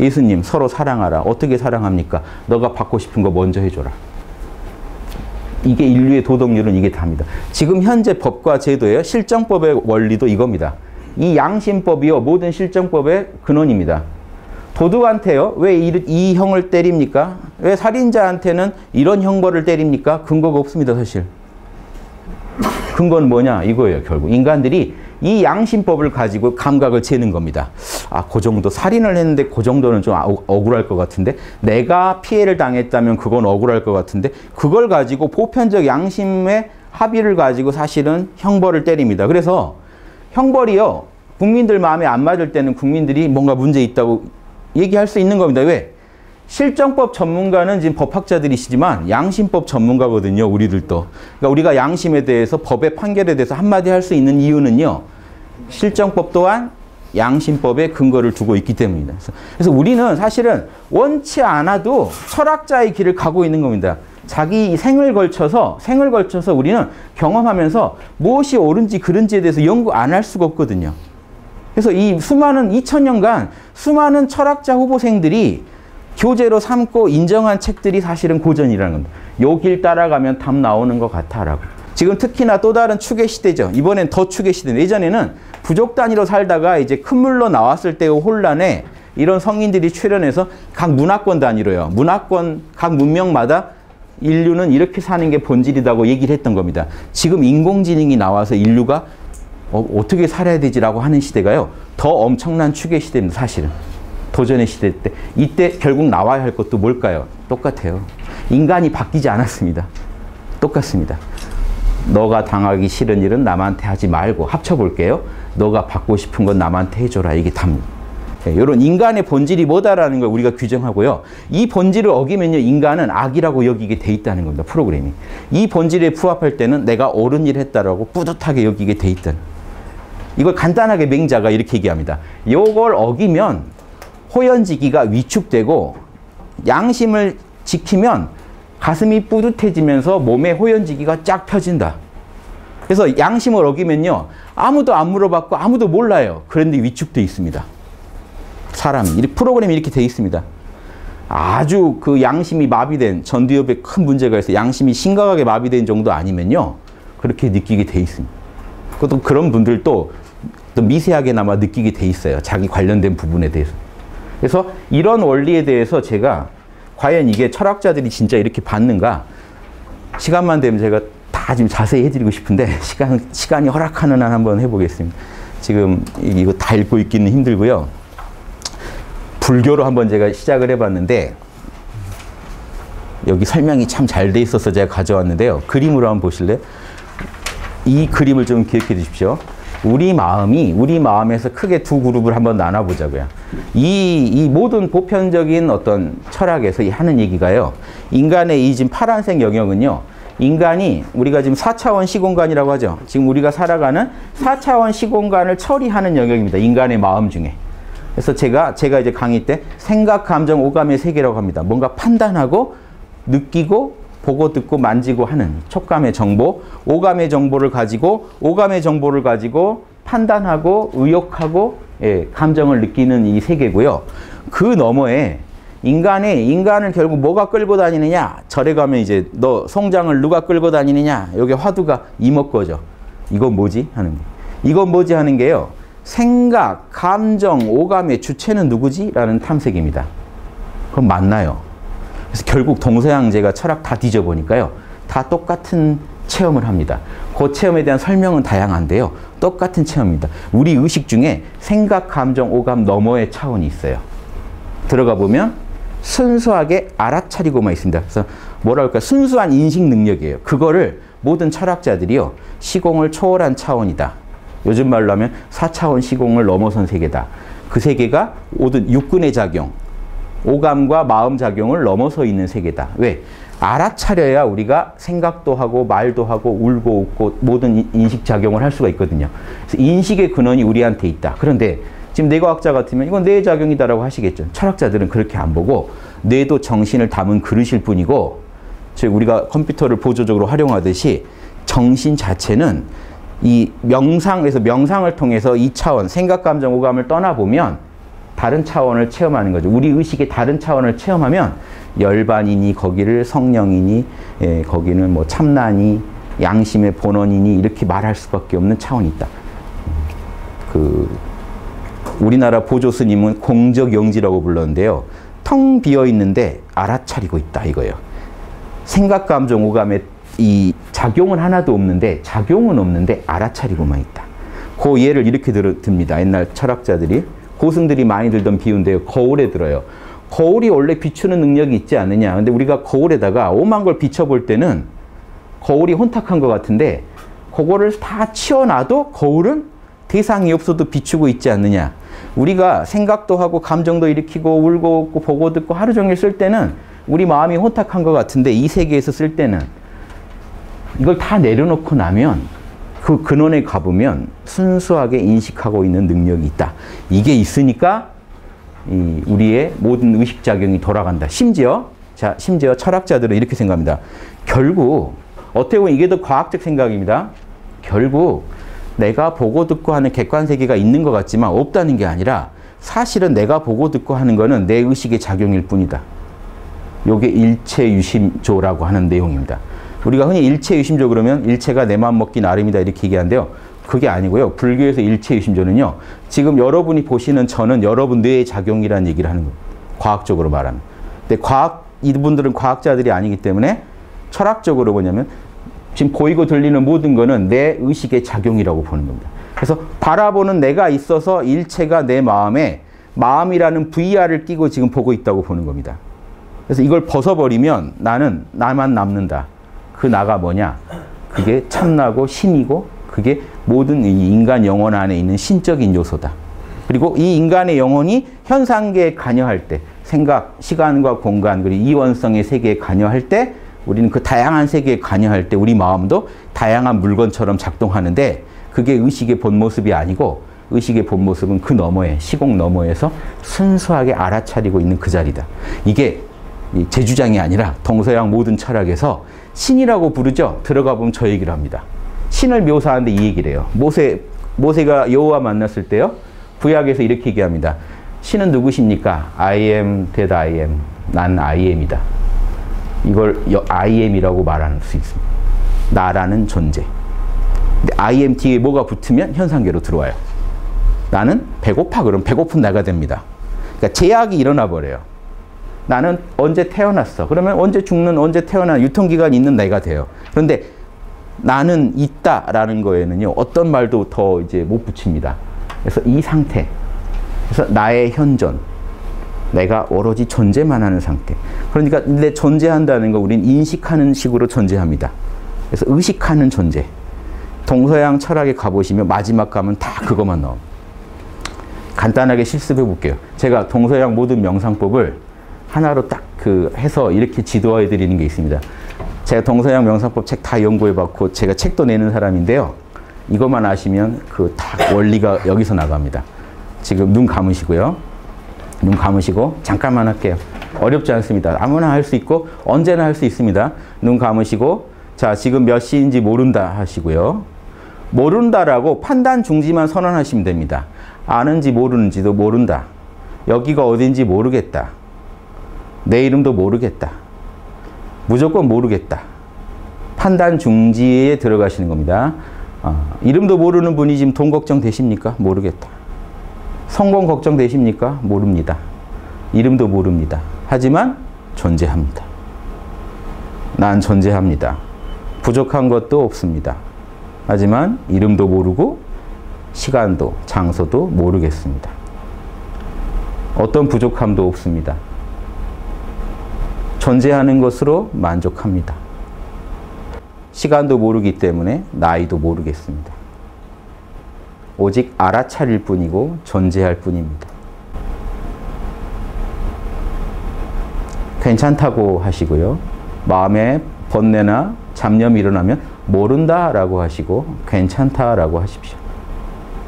예수님 서로 사랑하라. 어떻게 사랑합니까? 너가 받고 싶은 거 먼저 해줘라. 이게 인류의 도덕률은 이게 답니다. 지금 현재 법과 제도예요. 실정법의 원리도 이겁니다. 이 양심법이요. 모든 실정법의 근원입니다. 도둑한테요. 왜 이 형을 때립니까? 왜 살인자한테는 이런 형벌을 때립니까? 근거가 없습니다. 사실. 근거는 뭐냐 이거예요 결국 인간들이 이 양심법을 가지고 감각을 재는 겁니다. 아, 그 정도 살인을 했는데 그 정도는 좀 억울할 것 같은데 내가 피해를 당했다면 그건 억울할 것 같은데 그걸 가지고 보편적 양심의 합의를 가지고 사실은 형벌을 때립니다. 그래서 형벌이요 국민들 마음에 안 맞을 때는 국민들이 뭔가 문제 있다고 얘기할 수 있는 겁니다. 왜? 실정법 전문가는 지금 법학자들이시지만 양심법 전문가거든요. 우리들도. 그러니까 우리가 양심에 대해서 법의 판결에 대해서 한마디 할 수 있는 이유는요. 실정법 또한 양심법에 근거를 두고 있기. 그래서, 그래서 우리는 사실은 원치 않아도 철학자의 길을 가고 있는 겁니다. 자기 생을 걸쳐서 생을 걸쳐서 우리는 경험하면서 무엇이 옳은지 그른지에 대해서 연구 안 할 수가 없거든요. 그래서 이 수많은 2000년간 수많은 철학자 후보생들이 교재로 삼고 인정한 책들이 사실은 고전이라는 겁니다. 요길 따라가면 답 나오는 것 같아라고. 지금 특히나 또 다른 추계 시대죠. 이번엔 더 추계 시대. 예전에는 부족 단위로 살다가 이제 큰 물로 나왔을 때의 혼란에 이런 성인들이 출연해서 각 문화권 단위로요. 문화권 각 문명마다 인류는 이렇게 사는 게 본질이라고 얘기를 했던 겁니다. 지금 인공지능이 나와서 인류가 어, 떻게 살아야 되지라고 하는 시대가요. 더 엄청난 추계 시대입니다. 사실은. 도전의 시대 때 이때 결국 나와야 할 것도 뭘까요? 똑같아요. 인간이 바뀌지 않았습니다. 똑같습니다. 너가 당하기 싫은 일은 남한테 하지 말고 합쳐볼게요. 너가 받고 싶은 건 남한테 해줘라. 이게 답니다. 이런 인간의 본질이 뭐다라는 걸 우리가 규정하고요. 이 본질을 어기면요, 인간은 악이라고 여기게 돼 있다는 겁니다. 프로그램이. 이 본질에 부합할 때는 내가 옳은 일 했다라고 뿌듯하게 여기게 돼 있다는. 이걸 간단하게 맹자가 이렇게 얘기합니다. 이걸 어기면 호연지기가 위축되고 양심을 지키면 가슴이 뿌듯해지면서 몸에 호연지기가 쫙 펴진다. 그래서 양심을 어기면요. 아무도 안 물어봤고 아무도 몰라요. 그런데 위축돼 있습니다. 사람이. 프로그램이 이렇게 돼 있습니다. 아주 그 양심이 마비된 전두엽에 큰 문제가 있어 양심이 심각하게 마비된 정도 아니면요. 그렇게 느끼게 돼 있습니다. 또 그런 분들도 또 미세하게나마 느끼게 돼 있어요. 자기 관련된 부분에 대해서. 그래서 이런 원리에 대해서 제가 과연 이게 철학자들이 진짜 이렇게 받는가 시간만 되면 제가 다 지금 자세히 해드리고 싶은데 <laughs> 시간, 시간이 허락하는 한 한번 해보겠습니다. 지금 이거 다 읽고 있기는 힘들고요. 불교로 한번 제가 시작을 해봤는데 여기 설명이 참 잘 돼 있어서 제가 가져왔는데요. 그림으로 한번 보실래요? 이 그림을 좀 기억해 주십시오. 우리 마음이 우리 마음에서 크게 두 그룹을 한번 나눠보자고요. 이, 이 모든 보편적인 어떤 철학에서 하는 얘기가요. 인간의 이 지금 파란색 영역은요. 인간이 우리가 지금 4차원 시공간이라고 하죠. 지금 우리가 살아가는 4차원 시공간을 처리하는 영역입니다. 인간의 마음 중에. 그래서 제가 제가 이제 강의 때 생각, 감정, 오감의 세계라고 합니다. 뭔가 판단하고 느끼고 보고 듣고 만지고 하는 촉감의 정보, 오감의 정보를 가지고 오감의 정보를 가지고 판단하고 의욕하고 예, 감정을 느끼는 이 세계고요. 그 너머에 인간의 인간을 결국 뭐가 끌고 다니느냐? 절에 가면 이제 너 송장을 누가 끌고 다니느냐? 여기 화두가 이목거죠. 이건 뭐지 하는 게. 이건 뭐지 하는 게요. 생각, 감정, 오감의 주체는 누구지? 라는 탐색입니다. 그럼 맞나요? 그래서 결국 동서양제가 철학 다 뒤져보니까요. 다 똑같은 체험을 합니다. 그 체험에 대한 설명은 다양한데요. 똑같은 체험입니다. 우리 의식 중에 생각, 감정, 오감 너머의 차원이 있어요. 들어가 보면 순수하게 알아차리고만 있습니다. 그래서 뭐랄까 순수한 인식 능력이에요. 그거를 모든 철학자들이요. 시공을 초월한 차원이다. 요즘 말로 하면 4차원 시공을 넘어선 세계다. 그 세계가 모든 육근의 작용, 오감과 마음 작용을 넘어서 있는 세계다. 왜? 알아차려야 우리가 생각도 하고 말도 하고 울고 웃고 모든 인식 작용을 할 수가 있거든요. 그래서 인식의 근원이 우리한테 있다. 그런데 지금 뇌과학자 같으면 이건 뇌 작용이다라고 하시겠죠. 철학자들은 그렇게 안 보고 뇌도 정신을 담은 그릇일 뿐이고 즉 우리가 컴퓨터를 보조적으로 활용하듯이 정신 자체는 이 명상에서 명상을 통해서 이 차원 생각 감정 오감을 떠나보면 다른 차원을 체험하는 거죠. 우리 의식의 다른 차원을 체험하면 열반이니 거기를 성령이니 예, 거기는 뭐 참나니 양심의 본원이니 이렇게 말할 수밖에 없는 차원이 있다. 그 우리나라 보조 스님은 공적 영지라고 불렀는데요. 텅 비어 있는데 알아차리고 있다 이거예요. 생각 감정 오감의 이 작용은 하나도 없는데 작용은 없는데 알아차리고만 있다. 그 예를 이렇게 들, 듭니다. 옛날 철학자들이 고승들이 많이 들던 비유인데요. 거울에 들어요. 거울이 원래 비추는 능력이 있지 않느냐. 근데 우리가 거울에다가 오만 걸 비춰볼 때는 거울이 혼탁한 것 같은데 그거를 다 치워놔도 거울은 대상이 없어도 비추고 있지 않느냐. 우리가 생각도 하고 감정도 일으키고 울고 웃고 보고 듣고 하루 종일 쓸 때는 우리 마음이 혼탁한 것 같은데 이 세계에서 쓸 때는 이걸 다 내려놓고 나면 그 근원에 가보면 순수하게 인식하고 있는 능력이 있다. 이게 있으니까 이 우리의 모든 의식작용이 돌아간다. 심지어, 자, 심지어 철학자들은 이렇게 생각합니다. 결국, 어떻게 보면 이게 더 과학적 생각입니다. 결국 내가 보고 듣고 하는 객관세계가 있는 것 같지만 없다는 게 아니라 사실은 내가 보고 듣고 하는 거는 내 의식의 작용일 뿐이다. 요게 일체 유심조라고 하는 내용입니다. 우리가 흔히 일체 유심조 그러면 일체가 내맘 먹기 나름이다 이렇게 얘기하는데요. 그게 아니고요. 불교에서 일체 유심조는요. 지금 여러분이 보시는 저는 여러분 뇌의 작용이라는 얘기를 하는 거예요. 과학적으로 말하면. 근데 과학 이분들은 과학자들이 아니기 때문에 철학적으로 뭐냐면 지금 보이고 들리는 모든 거는 내 의식의 작용이라고 보는 겁니다. 그래서 바라보는 내가 있어서 일체가 내 마음에 마음이라는 VR을 끼고 지금 보고 있다고 보는 겁니다. 그래서 이걸 벗어버리면 나는 나만 남는다. 그 나가 뭐냐? 그게 참나고 신이고 그게 모든 인간 영혼 안에 있는 신적인 요소다. 그리고 이 인간의 영혼이 현상계에 관여할 때 생각, 시간과 공간 그리고 이원성의 세계에 관여할 때 우리는 그 다양한 세계에 관여할 때 우리 마음도 다양한 물건처럼 작동하는데 그게 의식의 본 모습이 아니고 의식의 본 모습은 그 너머에 시공 너머에서 순수하게 알아차리고 있는 그 자리다. 이게 제 주장이 아니라 동서양 모든 철학에서 신이라고 부르죠. 들어가 보면 저 얘기를 합니다. 신을 묘사하는데 이 얘기를 해요. 모세 모세가 여호와 만났을 때요. 구약에서 이렇게 얘기합니다. 신은 누구십니까? I am that I am. 난 I am이다. 이걸 I am이라고 말할 수 있습니다. 나라는 존재. I am 뒤에 뭐가 붙으면 현상계로 들어와요. 나는 배고파 그럼 배고픈 나가 됩니다. 그러니까 제약이 일어나 버려요. 나는 언제 태어났어. 그러면 언제 죽는 언제 태어나 유통기간 있는 내가 돼요. 그런데 나는 있다라는 거에는요 어떤 말도 더 이제 못 붙입니다. 그래서 이 상태, 그래서 나의 현존, 내가 오로지 존재만 하는 상태. 그러니까 내 존재한다는 거 우리는 인식하는 식으로 존재합니다. 그래서 의식하는 존재. 동서양 철학에 가보시면 마지막 가면 다 그것만 나옵 간단하게 실습해 볼게요. 제가 동서양 모든 명상법을 하나로 딱 그 해서 이렇게 지도해 드리는 게 있습니다. 제가 동서양 명상법 책 다 연구해 봤고 제가 책도 내는 사람인데요. 이것만 아시면 그 다 원리가 여기서 나갑니다. 지금 눈 감으시고요. 눈 감으시고 잠깐만 할게요. 어렵지 않습니다. 아무나 할 수 있고 언제나 할 수 있습니다. 눈 감으시고 자 지금 몇 시인지 모른다 하시고요. 모른다라고 판단 중지만 선언하시면 됩니다. 아는지 모르는지도 모른다. 여기가 어딘지 모르겠다. 내 이름도 모르겠다. 무조건 모르겠다. 판단 중지에 들어가시는 겁니다. 어, 이름도 모르는 분이 지금 돈 걱정 되십니까? 모르겠다. 성공 걱정 되십니까? 모릅니다. 이름도 모릅니다. 하지만 존재합니다. 난 존재합니다. 부족한 것도 없습니다. 하지만 이름도 모르고 시간도 장소도 모르겠습니다. 어떤 부족함도 없습니다. 존재하는 것으로 만족합니다. 시간도 모르기 때문에 나이도 모르겠습니다. 오직 알아차릴 뿐이고 존재할 뿐입니다. 괜찮다고 하시고요. 마음에 번뇌나 잡념이 일어나면 모른다 라고 하시고 괜찮다 라고 하십시오.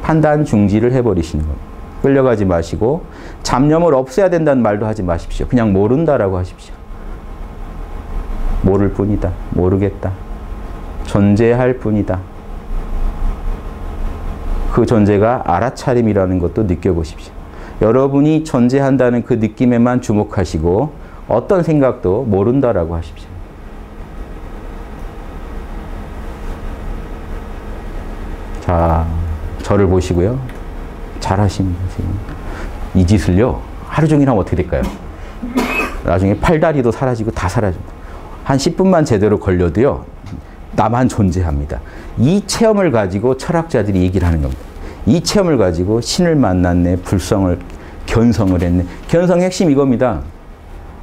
판단 중지를 해버리시는 겁니다. 끌려가지 마시고 잡념을 없애야 된다는 말도 하지 마십시오. 그냥 모른다라고 하십시오. 모를 뿐이다. 모르겠다. 존재할 뿐이다. 그 존재가 알아차림이라는 것도 느껴보십시오. 여러분이 존재한다는 그 느낌에만 주목하시고 어떤 생각도 모른다라고 하십시오. 자, 저를 보시고요. 잘하십니다, 지금. 이 짓을요, 하루 종일 하면 어떻게 될까요? 나중에 팔다리도 사라지고 다 사라집니다. 한 10분만 제대로 걸려도요, 나만 존재합니다. 이 체험을 가지고 철학자들이 얘기를 하는 겁니다. 이 체험을 가지고 신을 만났네, 불성을, 견성을 했네. 견성 핵심 이겁니다.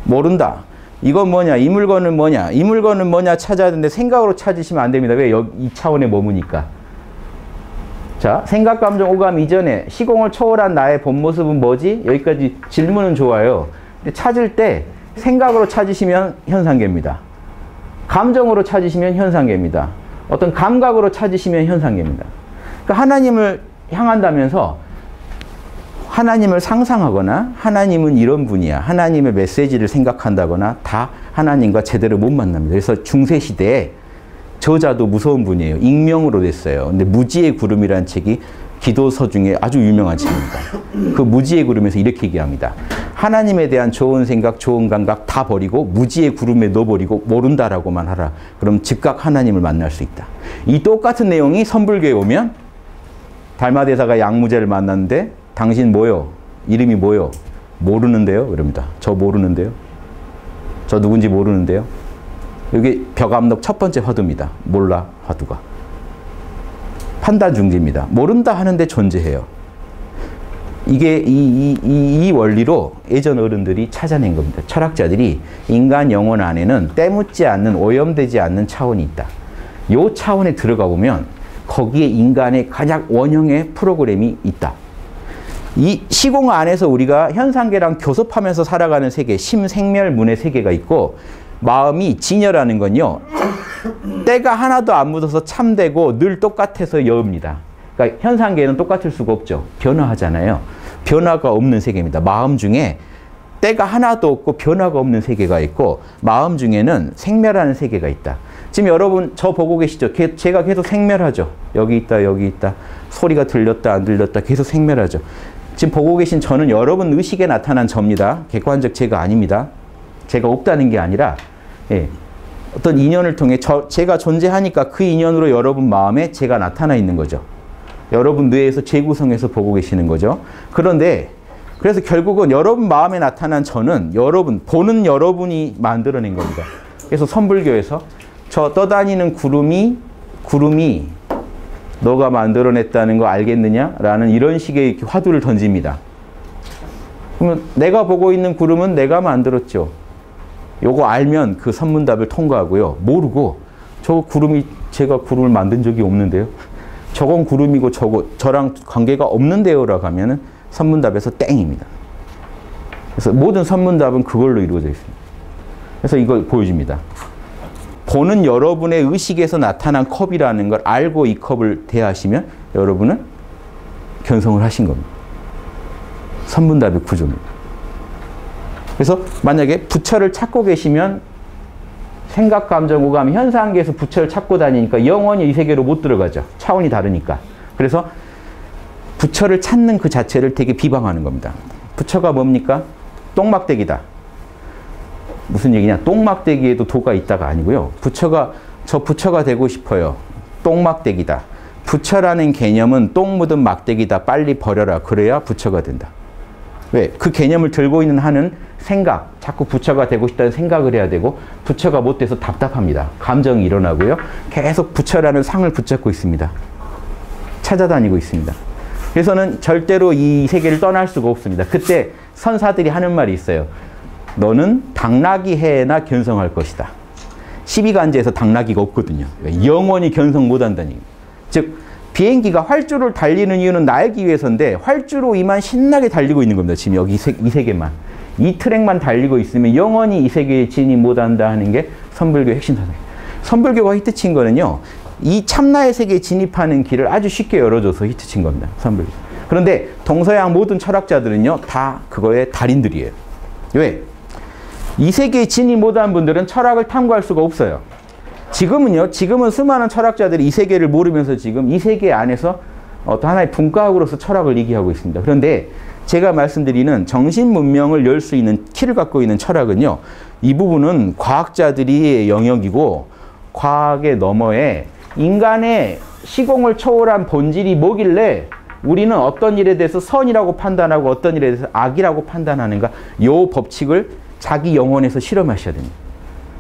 모른다. 이건 뭐냐? 이 물건은 뭐냐? 이 물건은 뭐냐 찾아야 되는데 생각으로 찾으시면 안 됩니다. 왜? 이 차원에 머무니까. 자, 생각, 감정, 오감 이전에 시공을 초월한 나의 본 모습은 뭐지? 여기까지 질문은 좋아요. 근데 찾을 때 생각으로 찾으시면 현상계입니다. 감정으로 찾으시면 현상계입니다. 어떤 감각으로 찾으시면 현상계입니다. 그러니까 하나님을 향한다면서 하나님을 상상하거나 하나님은 이런 분이야. 하나님의 메시지를 생각한다거나 다 하나님과 제대로 못 만납니다. 그래서 중세시대에 저자도 무서운 분이에요. 익명으로 됐어요. 근데 무지의 구름이라는 책이 기도서 중에 아주 유명한 책입니다. 그 무지의 구름에서 이렇게 얘기합니다. 하나님에 대한 좋은 생각, 좋은 감각 다 버리고 무지의 구름에 넣어버리고 모른다라고만 하라. 그럼 즉각 하나님을 만날 수 있다. 이 똑같은 내용이 선불교에 오면 달마대사가 양무제를 만났는데 당신 뭐요? 이름이 뭐요? 모르는데요? 이럽니다. 저 모르는데요? 저 누군지 모르는데요? 여기 벽암록 첫 번째 화두입니다. 몰라 화두가. 판단 중지입니다. 모른다 하는데 존재해요. 이게 이, 이, 이, 이, 원리로 예전 어른들이 찾아낸 겁니다. 철학자들이 인간 영혼 안에는 때묻지 않는 오염되지 않는 차원이 있다. 요 차원에 들어가 보면 거기에 인간의 가장 원형의 프로그램이 있다. 이 시공 안에서 우리가 현상계랑 교섭하면서 살아가는 세계, 심생멸문의 세계가 있고 마음이 진여라는 건요. 때가 하나도 안 묻어서 참되고 늘 똑같아서 여입니다. 그러니까 현상계는 똑같을 수가 없죠. 변화하잖아요. 변화가 없는 세계입니다. 마음 중에 때가 하나도 없고 변화가 없는 세계가 있고 마음 중에는 생멸하는 세계가 있다. 지금 여러분 저 보고 계시죠? 제가 계속 생멸하죠. 여기 있다 여기 있다. 소리가 들렸다 안 들렸다 계속 생멸하죠. 지금 보고 계신 저는 여러분 의식에 나타난 저입니다. 객관적 제가 아닙니다. 제가 없다는 게 아니라 예, 어떤 인연을 통해 저, 제가 존재하니까 그 인연으로 여러분 마음에 제가 나타나 있는 거죠. 여러분 뇌에서 재구성해서 보고 계시는 거죠. 그런데 그래서 결국은 여러분 마음에 나타난 저는 여러분 보는 여러분이 만들어낸 겁니다. 그래서 선불교에서 저 떠다니는 구름이 구름이 너가 만들어냈다는 거 알겠느냐? 라는 이런 식의 화두를 던집니다. 그러면 내가 보고 있는 구름은 내가 만들었죠. 요거 알면 그 선문답을 통과하고요. 모르고 저 구름이 제가 구름을 만든 적이 없는데요. 저건 구름이고 저거 저랑 관계가 없는데요라고 하면은 선문답에서 땡입니다. 그래서 모든 선문답은 그걸로 이루어져 있습니다. 그래서 이걸 보여줍니다. 보는 여러분의 의식에서 나타난 컵이라는 걸 알고 이 컵을 대하시면 여러분은 견성을 하신 겁니다. 선문답의 구조입니다. 그래서 만약에 부처를 찾고 계시면 생각, 감정, 오감, 현상계에서 부처를 찾고 다니니까 영원히 이 세계로 못 들어가죠. 차원이 다르니까. 그래서 부처를 찾는 그 자체를 되게 비방하는 겁니다. 부처가 뭡니까? 똥막대기다. 무슨 얘기냐? 똥막대기에도 도가 있다가 아니고요. 부처가 저 부처가 되고 싶어요. 똥막대기다. 부처라는 개념은 똥 묻은 막대기다. 빨리 버려라. 그래야 부처가 된다. 왜? 그 개념을 들고 있는 한은 생각, 자꾸 부처가 되고 싶다는 생각을 해야 되고 부처가 못 돼서 답답합니다. 감정이 일어나고요. 계속 부처라는 상을 붙잡고 있습니다. 찾아다니고 있습니다. 그래서는 절대로 이 세계를 떠날 수가 없습니다. 그때 선사들이 하는 말이 있어요. 너는 당나귀 해나 견성할 것이다. 12간제에서 당나귀가 없거든요. 영원히 견성 못한다니. 즉 비행기가 활주로를 달리는 이유는 날기 위해서인데 활주로 이만 신나게 달리고 있는 겁니다. 지금 여기 이 세계만. 이 트랙만 달리고 있으면 영원히 이 세계에 진입 못한다 하는 게 선불교의 핵심 사상. 선불교가 히트친 거는요. 이 참나의 세계에 진입하는 길을 아주 쉽게 열어줘서 히트친 겁니다. 선불교. 그런데 동서양 모든 철학자들은요. 다 그거의 달인들이에요. 왜? 이 세계에 진입 못한 분들은 철학을 탐구할 수가 없어요. 지금은요, 지금은 수많은 철학자들이 이 세계를 모르면서 지금 이 세계 안에서 어떤 하나의 분과학으로서 철학을 얘기하고 있습니다. 그런데 제가 말씀드리는 정신 문명을 열 수 있는 키를 갖고 있는 철학은요, 이 부분은 과학자들이 영역이고 과학의 너머에 인간의 시공을 초월한 본질이 뭐길래 우리는 어떤 일에 대해서 선이라고 판단하고 어떤 일에 대해서 악이라고 판단하는가 요 법칙을 자기 영혼에서 실험하셔야 됩니다.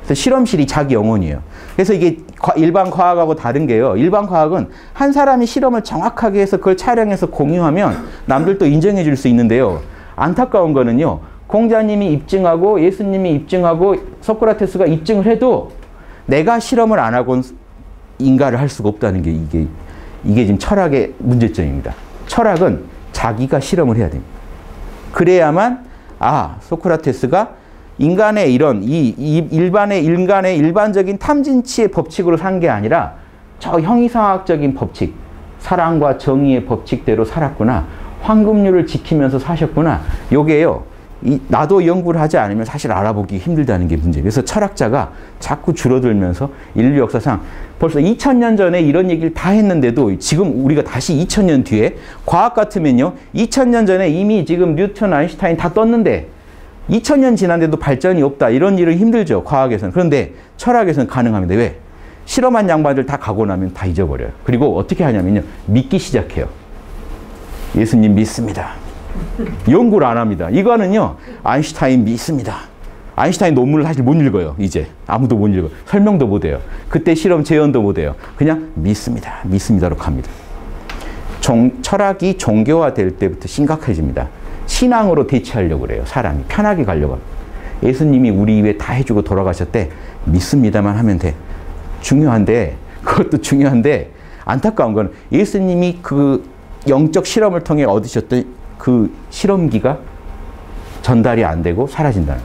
그래서 실험실이 자기 영혼이에요. 그래서 이게 일반 과학하고 다른 게요. 일반 과학은 한 사람이 실험을 정확하게 해서 그걸 촬영해서 공유하면 남들도 인정해 줄 수 있는데요. 안타까운 거는요. 공자님이 입증하고 예수님이 입증하고 소크라테스가 입증을 해도 내가 실험을 안 하고는 인가를 할 수가 없다는 게 이게 이게 지금 철학의 문제점입니다. 철학은 자기가 실험을 해야 됩니다. 그래야만 아 소크라테스가 인간의 이런 이, 이 일반의 인간의 일반적인 탐진치의 법칙으로 산 게 아니라 저 형이상학적인 법칙, 사랑과 정의의 법칙대로 살았구나. 황금률을 지키면서 사셨구나. 요게요. 이, 나도 연구를 하지 않으면 사실 알아보기 힘들다는 게 문제예요. 그래서 철학자가 자꾸 줄어들면서 인류 역사상 벌써 2000년 전에 이런 얘기를 다 했는데도 지금 우리가 다시 2000년 뒤에 과학 같으면요. 2000년 전에 이미 지금 뉴턴, 아인슈타인 다 떴는데 2000년 지난데도 발전이 없다. 이런 일은 힘들죠. 과학에서는. 그런데 철학에서는 가능합니다. 왜? 실험한 양반들 다 가고 나면 다 잊어버려요. 그리고 어떻게 하냐면요. 믿기 시작해요. 예수님 믿습니다. 연구를 안 합니다. 이거는요. 아인슈타인 믿습니다. 아인슈타인 논문을 사실 못 읽어요. 이제 아무도 못 읽어. 설명도 못 해요. 그때 실험 재현도 못 해요. 그냥 믿습니다. 믿습니다로 갑니다. 종, 철학이 종교화될 때부터 심각해집니다. 신앙으로 대체하려고 그래요. 사람이 편하게 가려고 합니다. 예수님이 우리 위해 다 해주고 돌아가셨대. 믿습니다만 하면 돼. 중요한데 <laughs> 그것도 중요한데 안타까운 건 예수님이 그 영적 실험을 통해 얻으셨던 그 실험기가 전달이 안 되고 사라진다는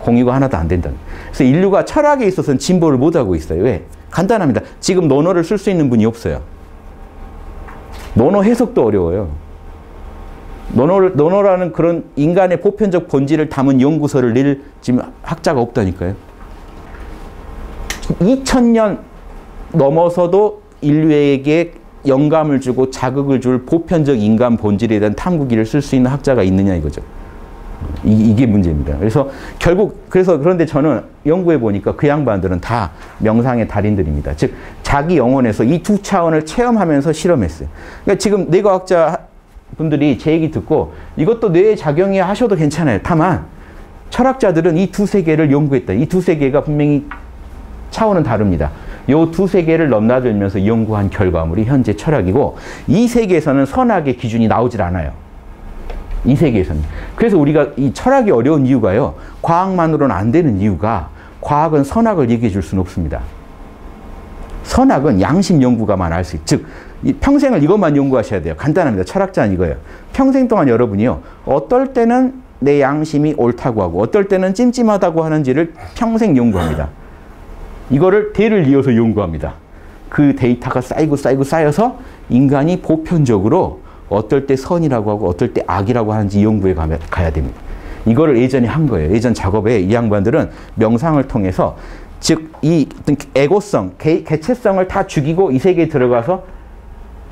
공유가 하나도 안 된다는 그래서 인류가 철학에 있어서는 진보를 못하고 있어요. 왜? 간단합니다. 지금 논어를 쓸 수 있는 분이 없어요. 논어 해석도 어려워요. 논어를, 논어라는 그런 인간의 보편적 본질을 담은 연구서를 낼 지금 학자가 없다니까요. 2000년 넘어서도 인류에게 영감을 주고 자극을 줄 보편적 인간 본질에 대한 탐구기를 쓸 수 있는 학자가 있느냐 이거죠. 이, 게 문제입니다. 그래서 결국 그래서 그런데 저는 연구해 보니까 그 양반들은 다 명상의 달인들입니다. 즉 자기 영혼에서 이 두 차원을 체험하면서 실험했어요. 그러니까 지금 뇌과학자 분들이 제 얘기 듣고 이것도 뇌에 작용이 하셔도 괜찮아요. 다만 철학자들은 이 두 세계를 연구했다. 이 두 세계가 분명히 차원은 다릅니다. 요 두 세계를 넘나들면서 연구한 결과물이 현재 철학이고 이 세계에서는 선악의 기준이 나오질 않아요. 이 세계에서는. 그래서 우리가 이 철학이 어려운 이유가요. 과학만으로는 안 되는 이유가 과학은 선악을 얘기해 줄 수는 없습니다. 선악은 양심 연구가만 알 수 있. 즉 평생을 이것만 연구하셔야 돼요. 간단합니다. 철학자는 이거예요. 평생 동안 여러분이요. 어떨 때는 내 양심이 옳다고 하고 어떨 때는 찜찜하다고 하는지를 평생 연구합니다. 이거를 대를 이어서 연구합니다. 그 데이터가 쌓이고 쌓이고 쌓여서 인간이 보편적으로 어떨 때 선이라고 하고 어떨 때 악이라고 하는지 연구에 가야 됩니다. 이거를 예전에 한 거예요. 예전 작업에 이 양반들은 명상을 통해서 즉 이 에고성, 개, 개체성을 다 죽이고 이 세계에 들어가서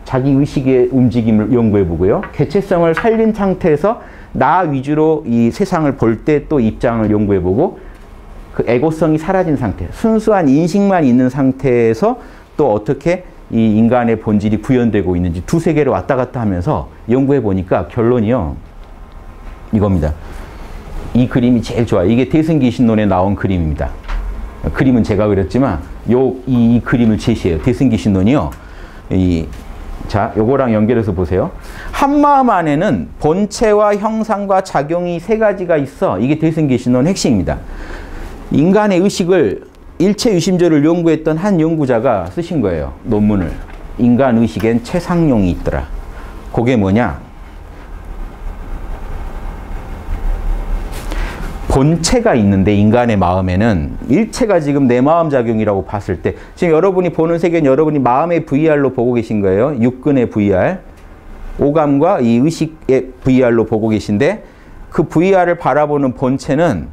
자기 의식의 움직임을 연구해 보고요. 개체성을 살린 상태에서 나 위주로 이 세상을 볼 때 또 입장을 연구해 보고 그 에고성이 사라진 상태, 순수한 인식만 있는 상태에서 또 어떻게 이 인간의 본질이 구현되고 있는지 두 세계를 왔다 갔다 하면서 연구해 보니까 결론이요. 이겁니다. 이 그림이 제일 좋아요. 이게 대승기신론에 나온 그림입니다. 그림은 제가 그렸지만 요, 이, 이 그림을 제시해요. 대승기신론이요. 이, 자, 요거랑 연결해서 보세요. 한 마음 안에는 본체와 형상과 작용이 세 가지가 있어. 이게 대승기신론 핵심입니다. 인간의 의식을 일체 유심조를 연구했던 한 연구자가 쓰신 거예요. 논문을. 인간 의식엔 최상용이 있더라. 그게 뭐냐? 본체가 있는데 인간의 마음에는 일체가 지금 내 마음 작용이라고 봤을 때 지금 여러분이 보는 세계는 여러분이 마음의 VR로 보고 계신 거예요. 육근의 VR. 오감과 이 의식의 VR로 보고 계신데 그 VR을 바라보는 본체는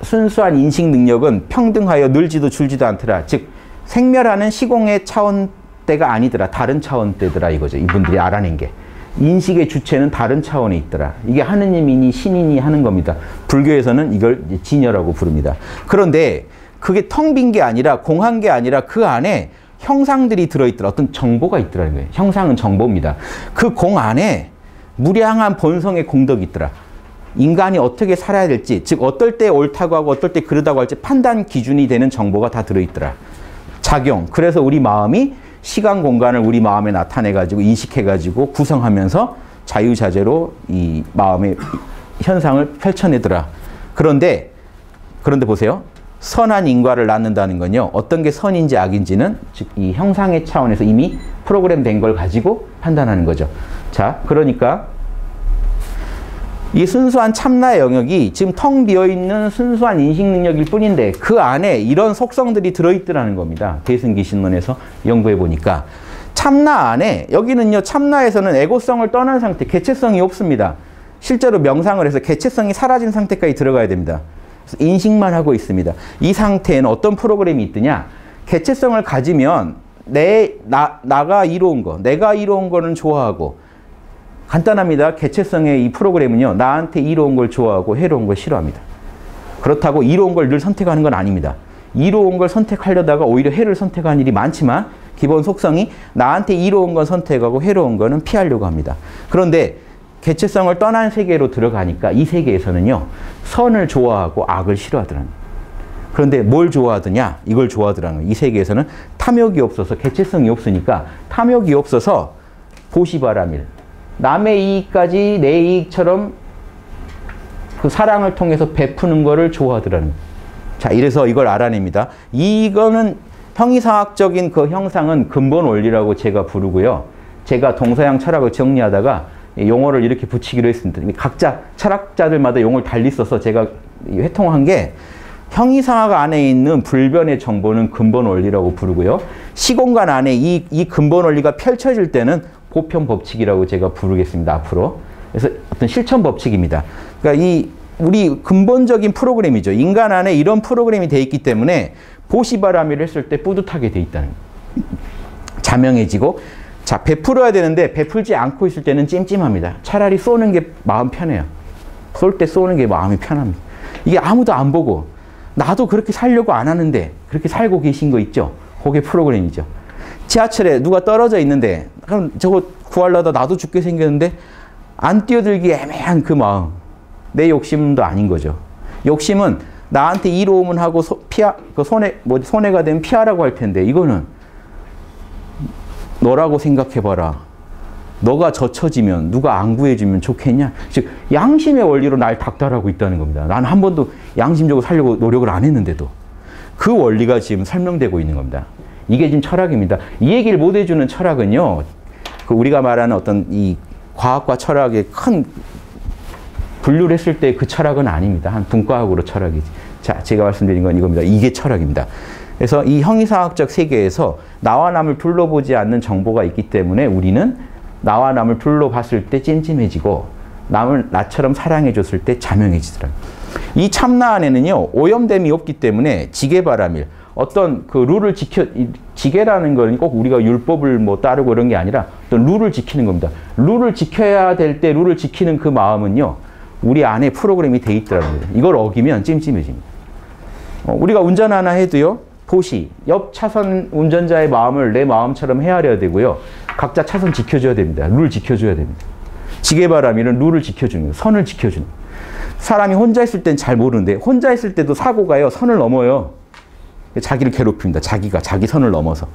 순수한 인식 능력은 평등하여 늘지도 줄지도 않더라. 즉 생멸하는 시공의 차원대가 아니더라. 다른 차원대더라 이거죠. 이분들이 알아낸 게. 인식의 주체는 다른 차원에 있더라. 이게 하느님이니 신이니 하는 겁니다. 불교에서는 이걸 진여라고 부릅니다. 그런데 그게 텅 빈 게 아니라 공한 게 아니라 그 안에 형상들이 들어있더라. 어떤 정보가 있더라는 거예요. 형상은 정보입니다. 그 공 안에 무량한 본성의 공덕이 있더라. 인간이 어떻게 살아야 될지, 즉 어떨 때 옳다고 하고 어떨 때 그러다고 할지 판단 기준이 되는 정보가 다 들어있더라. 작용. 그래서 우리 마음이 시간 공간을 우리 마음에 나타내 가지고 인식해 가지고 구성하면서 자유자재로 이 마음의 현상을 펼쳐내더라. 그런데 그런데 보세요. 선한 인과를 낳는다는 건요. 어떤 게 선인지 악인지는 즉 이 형상의 차원에서 이미 프로그램 된 걸 가지고 판단하는 거죠. 자, 그러니까 이 순수한 참나의 영역이 지금 텅 비어 있는 순수한 인식 능력일 뿐인데 그 안에 이런 속성들이 들어있더라는 겁니다. 대승기 신론에서 연구해 보니까 참나 안에 여기는요 참나에서는 에고성을 떠난 상태, 개체성이 없습니다. 실제로 명상을 해서 개체성이 사라진 상태까지 들어가야 됩니다. 인식만 하고 있습니다. 이 상태에는 어떤 프로그램이 있느냐? 개체성을 가지면 내, 나, 나가 이로운 거, 내가 이로운 거는 좋아하고 간단합니다. 개체성의 이 프로그램은요. 나한테 이로운 걸 좋아하고 해로운 걸 싫어합니다. 그렇다고 이로운 걸 늘 선택하는 건 아닙니다. 이로운 걸 선택하려다가 오히려 해를 선택하는 일이 많지만 기본 속성이 나한테 이로운 건 선택하고 해로운 거는 피하려고 합니다. 그런데 개체성을 떠난 세계로 들어가니까 이 세계에서는요. 선을 좋아하고 악을 싫어하더라는 그런데 뭘 좋아하더냐? 이걸 좋아하더라는 이 세계에서는 탐욕이 없어서 개체성이 없으니까 탐욕이 없어서 보시바라밀 남의 이익까지 내 이익처럼 그 사랑을 통해서 베푸는 거를 좋아하더라는 자, 이래서 이걸 알아냅니다. 이거는 형이상학적인 그 형상은 근본 원리라고 제가 부르고요. 제가 동서양 철학을 정리하다가 용어를 이렇게 붙이기로 했습니다. 각자 철학자들마다 용어를 달리 써서 제가 회통한 게 형이상학 안에 있는 불변의 정보는 근본 원리라고 부르고요. 시공간 안에 이, 이 근본 원리가 펼쳐질 때는 보편 법칙이라고 제가 부르겠습니다. 앞으로. 그래서 어떤 실천 법칙입니다. 그러니까 이 우리 근본적인 프로그램이죠. 인간 안에 이런 프로그램이 돼 있기 때문에 보시바라미를 했을 때 뿌듯하게 돼 있다는 자명해지고 자 베풀어야 되는데 베풀지 않고 있을 때는 찜찜합니다. 차라리 쏘는 게 마음 편해요. 쏠 때 쏘는 게 마음이 편합니다. 이게 아무도 안 보고 나도 그렇게 살려고 안 하는데 그렇게 살고 계신 거 있죠? 그게 프로그램이죠. 지하철에 누가 떨어져 있는데 그럼 저거 구하려다 나도 죽게 생겼는데 안 뛰어들기 애매한 그 마음 내 욕심도 아닌 거죠. 욕심은 나한테 이로움은 하고 소, 피하 그 손해 뭐 손해가 되면 피하라고 할 텐데 이거는 너라고 생각해봐라. 너가 젖혀지면 누가 안 구해주면 좋겠냐? 즉 양심의 원리로 날 닥달하고 있다는 겁니다. 나는 한 번도 양심적으로 살려고 노력을 안 했는데도 그 원리가 지금 설명되고 있는 겁니다. 이게 지금 철학입니다. 이 얘기를 못 해주는 철학은요, 그 우리가 말하는 어떤 이 과학과 철학의 큰 분류를 했을 때 그 철학은 아닙니다. 한 분과학으로 철학이지. 자, 제가 말씀드린 건 이겁니다. 이게 철학입니다. 그래서 이 형이상학적 세계에서 나와 남을 둘러보지 않는 정보가 있기 때문에 우리는 나와 남을 둘러봤을 때 찜찜해지고 남을 나처럼 사랑해줬을 때 자명해지더라. 이 참나 안에는요 오염됨이 없기 때문에 지게바람일 어떤 그 룰을 지켜 지게라는 건꼭 우리가 율법을 뭐 따르고 그런 게 아니라 어떤 룰을 지키는 겁니다. 룰을 지켜야 될 때 룰을 지키는 그 마음은요 우리 안에 프로그램이 돼 있더라는 거예요. 이걸 어기면 찜찜해집니다. 어, 우리가 운전 하나 해도요 보시 옆 차선 운전자의 마음을 내 마음처럼 헤아려야 되고요 각자 차선 지켜줘야 됩니다. 룰 지켜줘야 됩니다. 지게바람이는 룰을 지켜주는 거예요. 선을 지켜주는 거예요. 사람이 혼자 있을 땐 잘 모르는데 혼자 있을 때도 사고가요 선을 넘어요. 자기를 괴롭힙니다. 자기가 자기 선을 넘어서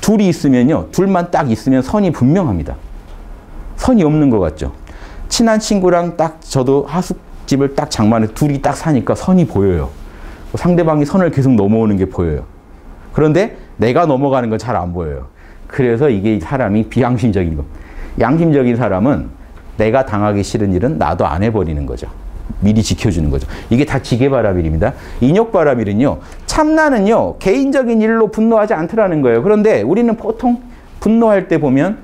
둘이 있으면요 둘만 딱 있으면 선이 분명합니다. 선이 없는 것 같죠. 친한 친구랑 딱 저도 하숙집을 딱 장만해 둘이 딱 사니까 선이 보여요. 상대방이 선을 계속 넘어오는 게 보여요. 그런데 내가 넘어가는 건 잘 안 보여요. 그래서 이게 사람이 비양심적인 거. 양심적인 사람은 내가 당하기 싫은 일은 나도 안 해버리는 거죠. 미리 지켜주는 거죠. 이게 다 지게바라밀입니다. 인욕바라밀은요. 참나는요. 개인적인 일로 분노하지 않더라는 거예요. 그런데 우리는 보통 분노할 때 보면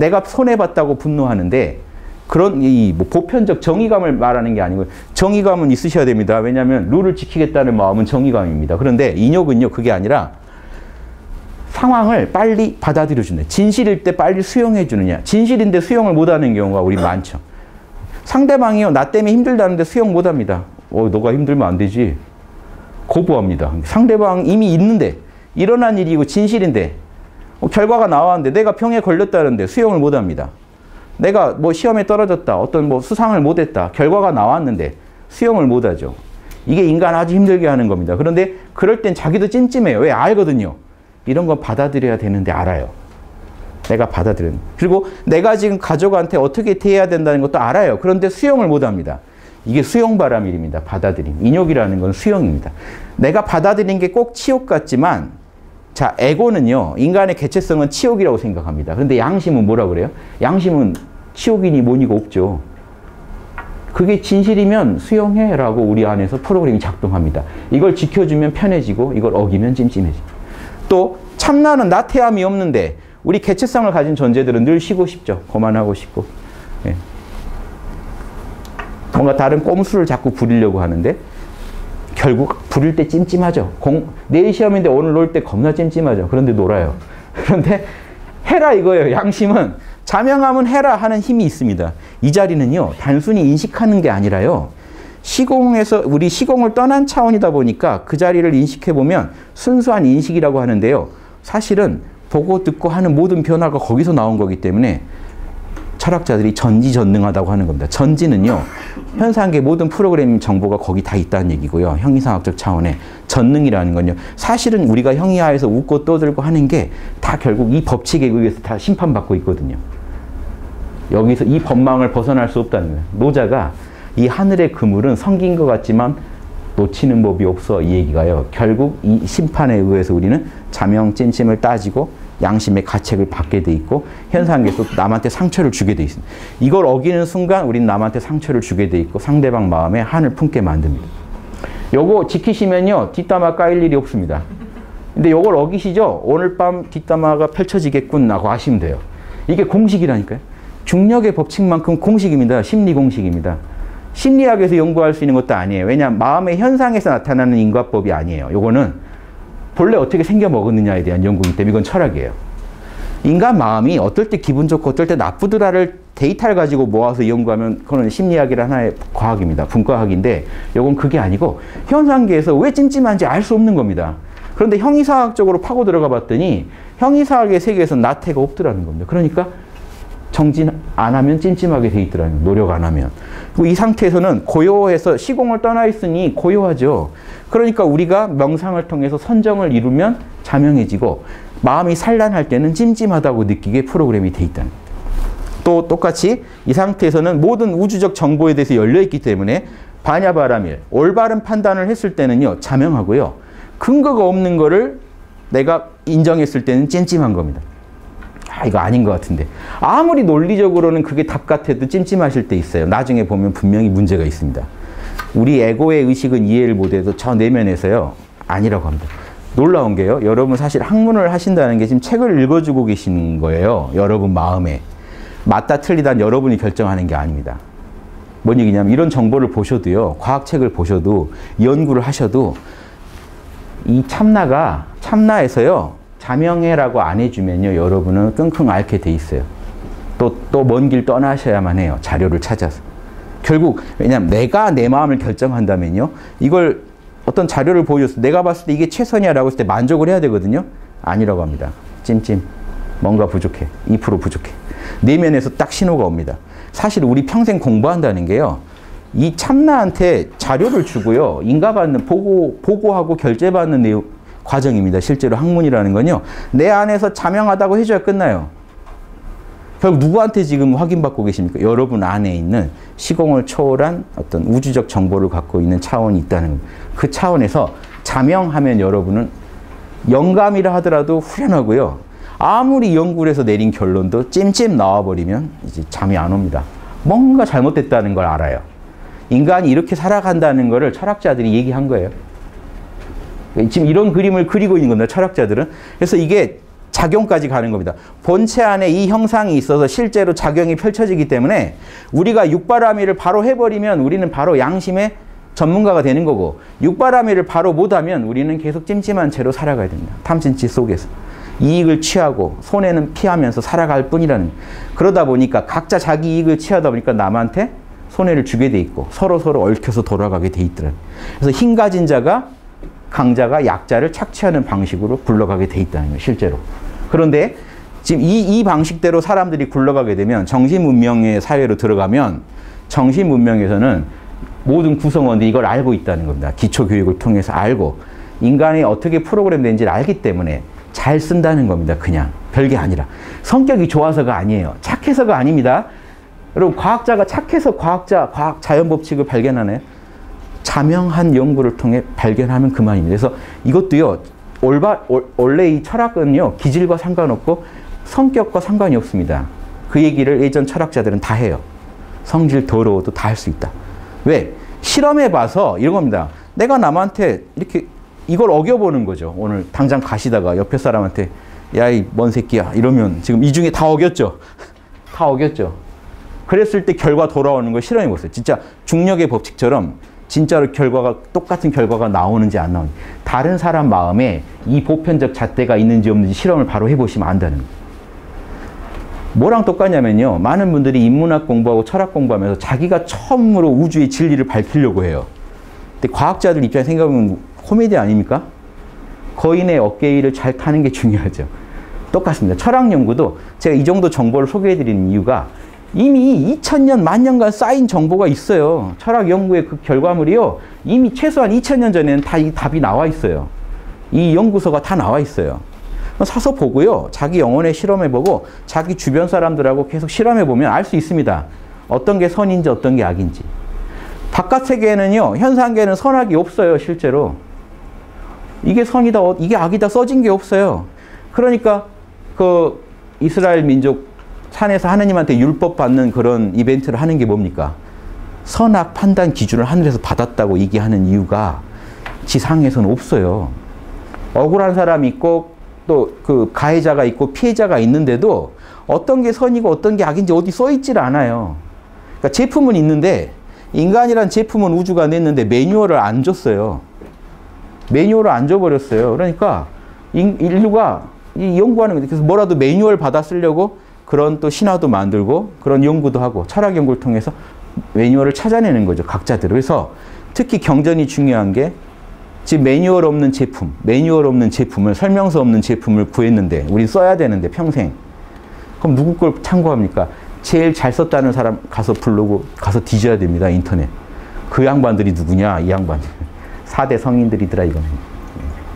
내가 손해봤다고 분노하는데 그런 이 뭐 보편적 정의감을 말하는 게 아니고 정의감은 있으셔야 됩니다. 왜냐하면 룰을 지키겠다는 마음은 정의감입니다. 그런데 인욕은요. 그게 아니라 상황을 빨리 받아들여 주는 진실일 때 빨리 수용해 주느냐. 진실인데 수용을 못하는 경우가 우리 많죠. 상대방이요, 나 때문에 힘들다는데 수용 못 합니다. 어, 너가 힘들면 안 되지. 거부합니다. 상대방 이미 있는데, 일어난 일이고 진실인데, 어, 결과가 나왔는데, 내가 병에 걸렸다는데 수용을 못 합니다. 내가 뭐 시험에 떨어졌다, 어떤 뭐 수상을 못 했다, 결과가 나왔는데 수용을 못 하죠. 이게 인간 아주 힘들게 하는 겁니다. 그런데 그럴 땐 자기도 찜찜해요. 왜? 알거든요. 이런 건 받아들여야 되는데 알아요. 내가 받아들이는. 그리고 내가 지금 가족한테 어떻게 대해야 된다는 것도 알아요. 그런데 수용을 못 합니다. 이게 수용바람일입니다. 받아들임. 인욕이라는 건 수용입니다. 내가 받아들인 게 꼭 치욕 같지만 자, 에고는요. 인간의 개체성은 치욕이라고 생각합니다. 그런데 양심은 뭐라 그래요? 양심은 치욕이니 뭐니가 없죠. 그게 진실이면 수용해라고 우리 안에서 프로그램이 작동합니다. 이걸 지켜주면 편해지고 이걸 어기면 찜찜해집니다. 또 참나는 나태함이 없는데 우리 개체성을 가진 존재들은 늘 쉬고 싶죠. 거만하고 싶고. 예. 뭔가 다른 꼼수를 자꾸 부리려고 하는데 결국 부릴 때 찜찜하죠. 공, 내일 시험인데 오늘 놀 때 겁나 찜찜하죠. 그런데 놀아요. <laughs> 그런데 해라 이거예요. 양심은 자명하면 해라 하는 힘이 있습니다. 이 자리는요. 단순히 인식하는 게 아니라요. 시공에서 우리 시공을 떠난 차원이다 보니까 그 자리를 인식해 보면 순수한 인식이라고 하는데요. 사실은 보고 듣고 하는 모든 변화가 거기서 나온 거기 때문에 철학자들이 전지전능하다고 하는 겁니다. 전지는요, 현상계 모든 프로그램 정보가 거기 다 있다는 얘기고요. 형이상학적 차원의 전능이라는 건요. 사실은 우리가 형이하에서 웃고 떠들고 하는 게 다 결국 이 법칙에 의해서 다 심판받고 있거든요. 여기서 이 법망을 벗어날 수 없다는 거예요. 노자가 이 하늘의 그물은 성긴 것 같지만 놓치는 법이 없어 이 얘기가요. 결국 이 심판에 의해서 우리는 자명 찐찜을 따지고 양심의 가책을 받게 돼 있고 현상에서 남한테 상처를 주게 돼 있습니다. 이걸 어기는 순간 우리는 남한테 상처를 주게 돼 있고 상대방 마음에 한을 품게 만듭니다. 요거 지키시면요 뒷담화 까일 일이 없습니다. 근데 요걸 어기시죠? 오늘 밤 뒷담화가 펼쳐지겠군 하고 하시면 돼요. 이게 공식이라니까요. 중력의 법칙만큼 공식입니다. 심리 공식입니다. 심리학에서 연구할 수 있는 것도 아니에요. 왜냐하면 마음의 현상에서 나타나는 인과법이 아니에요. 요거는 본래 어떻게 생겨 먹었느냐에 대한 연구이기 때문에 이건 철학이에요. 인간 마음이 어떨 때 기분 좋고 어떨 때 나쁘더라를 데이터를 가지고 모아서 연구하면 그거는 심리학이라 하나의 과학입니다. 분과학인데 이건 그게 아니고 현상계에서 왜 찜찜한지 알 수 없는 겁니다. 그런데 형이사학적으로 파고 들어가 봤더니 형이사학의 세계에서 나태가 없더라는 겁니다. 그러니까 정진 안 하면 찜찜하게 돼 있더라는 노력 안 하면. 이 상태에서는 고요해서 시공을 떠나 있으니 고요하죠. 그러니까 우리가 명상을 통해서 선정을 이루면 자명해지고 마음이 산란할 때는 찜찜하다고 느끼게 프로그램이 돼 있다는 또 똑같이 이 상태에서는 모든 우주적 정보에 대해서 열려 있기 때문에 반야바라밀 올바른 판단을 했을 때는요 자명하고요 근거가 없는 거를 내가 인정했을 때는 찜찜한 겁니다. 아, 이거 아닌 것 같은데. 아무리 논리적으로는 그게 답 같아도 찜찜하실 때 있어요. 나중에 보면 분명히 문제가 있습니다. 우리 에고의 의식은 이해를 못해도 저 내면에서요. 아니라고 합니다. 놀라운 게요. 여러분 사실 학문을 하신다는 게 지금 책을 읽어주고 계시는 거예요. 여러분 마음에. 맞다 틀리다 여러분이 결정하는 게 아닙니다. 뭔 얘기냐면 이런 정보를 보셔도요. 과학책을 보셔도 연구를 하셔도 이 참나가 참나에서요. 자명해라고 안 해주면요. 여러분은 끙끙 앓게 돼 있어요. 또 또 먼 길 떠나셔야만 해요. 자료를 찾아서. 결국 왜냐하면 내가 내 마음을 결정한다면요. 이걸 어떤 자료를 보여줬어. 내가 봤을 때 이게 최선이야라고 했을 때 만족을 해야 되거든요. 아니라고 합니다. 찜찜. 뭔가 부족해. 2% 부족해. 내면에서 딱 신호가 옵니다. 사실 우리 평생 공부한다는 게요. 이 참나한테 자료를 주고요. 인가받는 보고 보고하고 결제받는 내용 과정입니다. 실제로 학문이라는 건요. 내 안에서 자명하다고 해줘야 끝나요. 결국 누구한테 지금 확인받고 계십니까? 여러분 안에 있는 시공을 초월한 어떤 우주적 정보를 갖고 있는 차원이 있다는. 그 차원에서 자명하면 여러분은 영감이라 하더라도 후련하고요. 아무리 연구를 해서 내린 결론도 찜찜 나와버리면 이제 잠이 안 옵니다. 뭔가 잘못됐다는 걸 알아요. 인간이 이렇게 살아간다는 것을 철학자들이 얘기한 거예요. 지금 이런 그림을 그리고 있는 겁니다. 철학자들은. 그래서 이게 작용까지 가는 겁니다. 본체 안에 이 형상이 있어서 실제로 작용이 펼쳐지기 때문에 우리가 육바라밀을 바로 해버리면 우리는 바로 양심의 전문가가 되는 거고 육바라밀을 바로 못하면 우리는 계속 찜찜한 채로 살아가야 됩니다. 탐진치 속에서. 이익을 취하고 손해는 피하면서 살아갈 뿐이라는 그러다 보니까 각자 자기 이익을 취하다 보니까 남한테 손해를 주게 돼 있고 서로 서로 얽혀서 돌아가게 돼 있더라고요. 그래서 힘 가진 자가 강자가 약자를 착취하는 방식으로 굴러가게 돼 있다는 거예요. 실제로. 그런데 지금 이, 이 방식대로 사람들이 굴러가게 되면 정신문명의 사회로 들어가면 정신문명에서는 모든 구성원들이 이걸 알고 있다는 겁니다. 기초교육을 통해서 알고 인간이 어떻게 프로그램된지를 알기 때문에 잘 쓴다는 겁니다. 그냥 별게 아니라 성격이 좋아서가 아니에요. 착해서가 아닙니다. 여러분 과학자가 착해서 과학자 과학 자연 법칙을 발견하나요? 자명한 연구를 통해 발견하면 그만입니다. 그래서 이것도요 올바, 원래 이 철학은요 기질과 상관없고 성격과 상관이 없습니다. 그 얘기를 예전 철학자들은 다 해요. 성질 더러워도 다 할 수 있다. 왜? 실험해 봐서 이런 겁니다. 내가 남한테 이렇게 이걸 어겨보는 거죠. 오늘 당장 가시다가 옆에 사람한테 야이뭔 새끼야 이러면 지금 이 중에 다 어겼죠. <laughs> 다 어겼죠. 그랬을 때 결과 돌아오는 걸 실험해 보세요. 진짜 중력의 법칙처럼 진짜로 결과가 똑같은 결과가 나오는지 안 나오는지 다른 사람 마음에 이 보편적 잣대가 있는지 없는지 실험을 바로 해보시면 안다는 거예요. 뭐랑 똑같냐면요. 많은 분들이 인문학 공부하고 철학 공부하면서 자기가 처음으로 우주의 진리를 밝히려고 해요. 근데 과학자들 입장에 생각하면 코미디 아닙니까? 거인의 어깨 를잘 타는 게 중요하죠. 똑같습니다. 철학 연구도 제가 이 정도 정보를 소개해 드리는 이유가 이미 2000년, 만년간 쌓인 정보가 있어요. 철학 연구의 그 결과물이요. 이미 최소한 2000년 전에는 다 이 답이 나와 있어요. 이 연구서가 다 나와 있어요. 사서 보고요. 자기 영혼에 실험해 보고 자기 주변 사람들하고 계속 실험해 보면 알 수 있습니다. 어떤 게 선인지 어떤 게 악인지. 바깥 세계에는요. 현상계는 선악이 없어요. 실제로. 이게 선이다, 이게 악이다 써진 게 없어요. 그러니까 그 이스라엘 민족 산에서 하느님한테 율법 받는 그런 이벤트를 하는 게 뭡니까? 선악 판단 기준을 하늘에서 받았다고 얘기하는 이유가 지상에서는 없어요. 억울한 사람이 있고 또 그 가해자가 있고 피해자가 있는데도 어떤 게 선이고 어떤 게 악인지 어디 써 있질 않아요. 그러니까 제품은 있는데 인간이란 제품은 우주가 냈는데 매뉴얼을 안 줬어요. 매뉴얼을 안 줘버렸어요. 그러니까 인류가 이 연구하는 거죠. 그래서 뭐라도 매뉴얼 받아 쓰려고 그런 또 신화도 만들고 그런 연구도 하고 철학 연구를 통해서 매뉴얼을 찾아내는 거죠. 각자들. 그래서 특히 경전이 중요한 게 지금 매뉴얼 없는 제품, 매뉴얼 없는 제품을 설명서 없는 제품을 구했는데 우리 써야 되는데 평생. 그럼 누구 걸 참고합니까? 제일 잘 썼다는 사람 가서 부르고 가서 뒤져야 됩니다. 인터넷. 그 양반들이 누구냐? 이 양반들. <laughs> 4대 성인들이더라 이거는.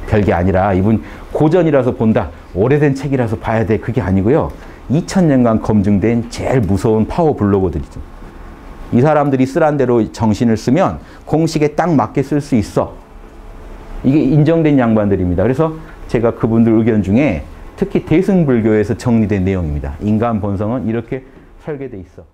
별게 아니라 이분 고전이라서 본다. 오래된 책이라서 봐야 돼. 그게 아니고요. 2000년간 검증된 제일 무서운 파워 블로거들이죠. 이 사람들이 쓰란 대로 정신을 쓰면 공식에 딱 맞게 쓸 수 있어. 이게 인정된 양반들입니다. 그래서 제가 그분들 의견 중에 특히 대승불교에서 정리된 내용입니다. 인간 본성은 이렇게 설계돼 있어.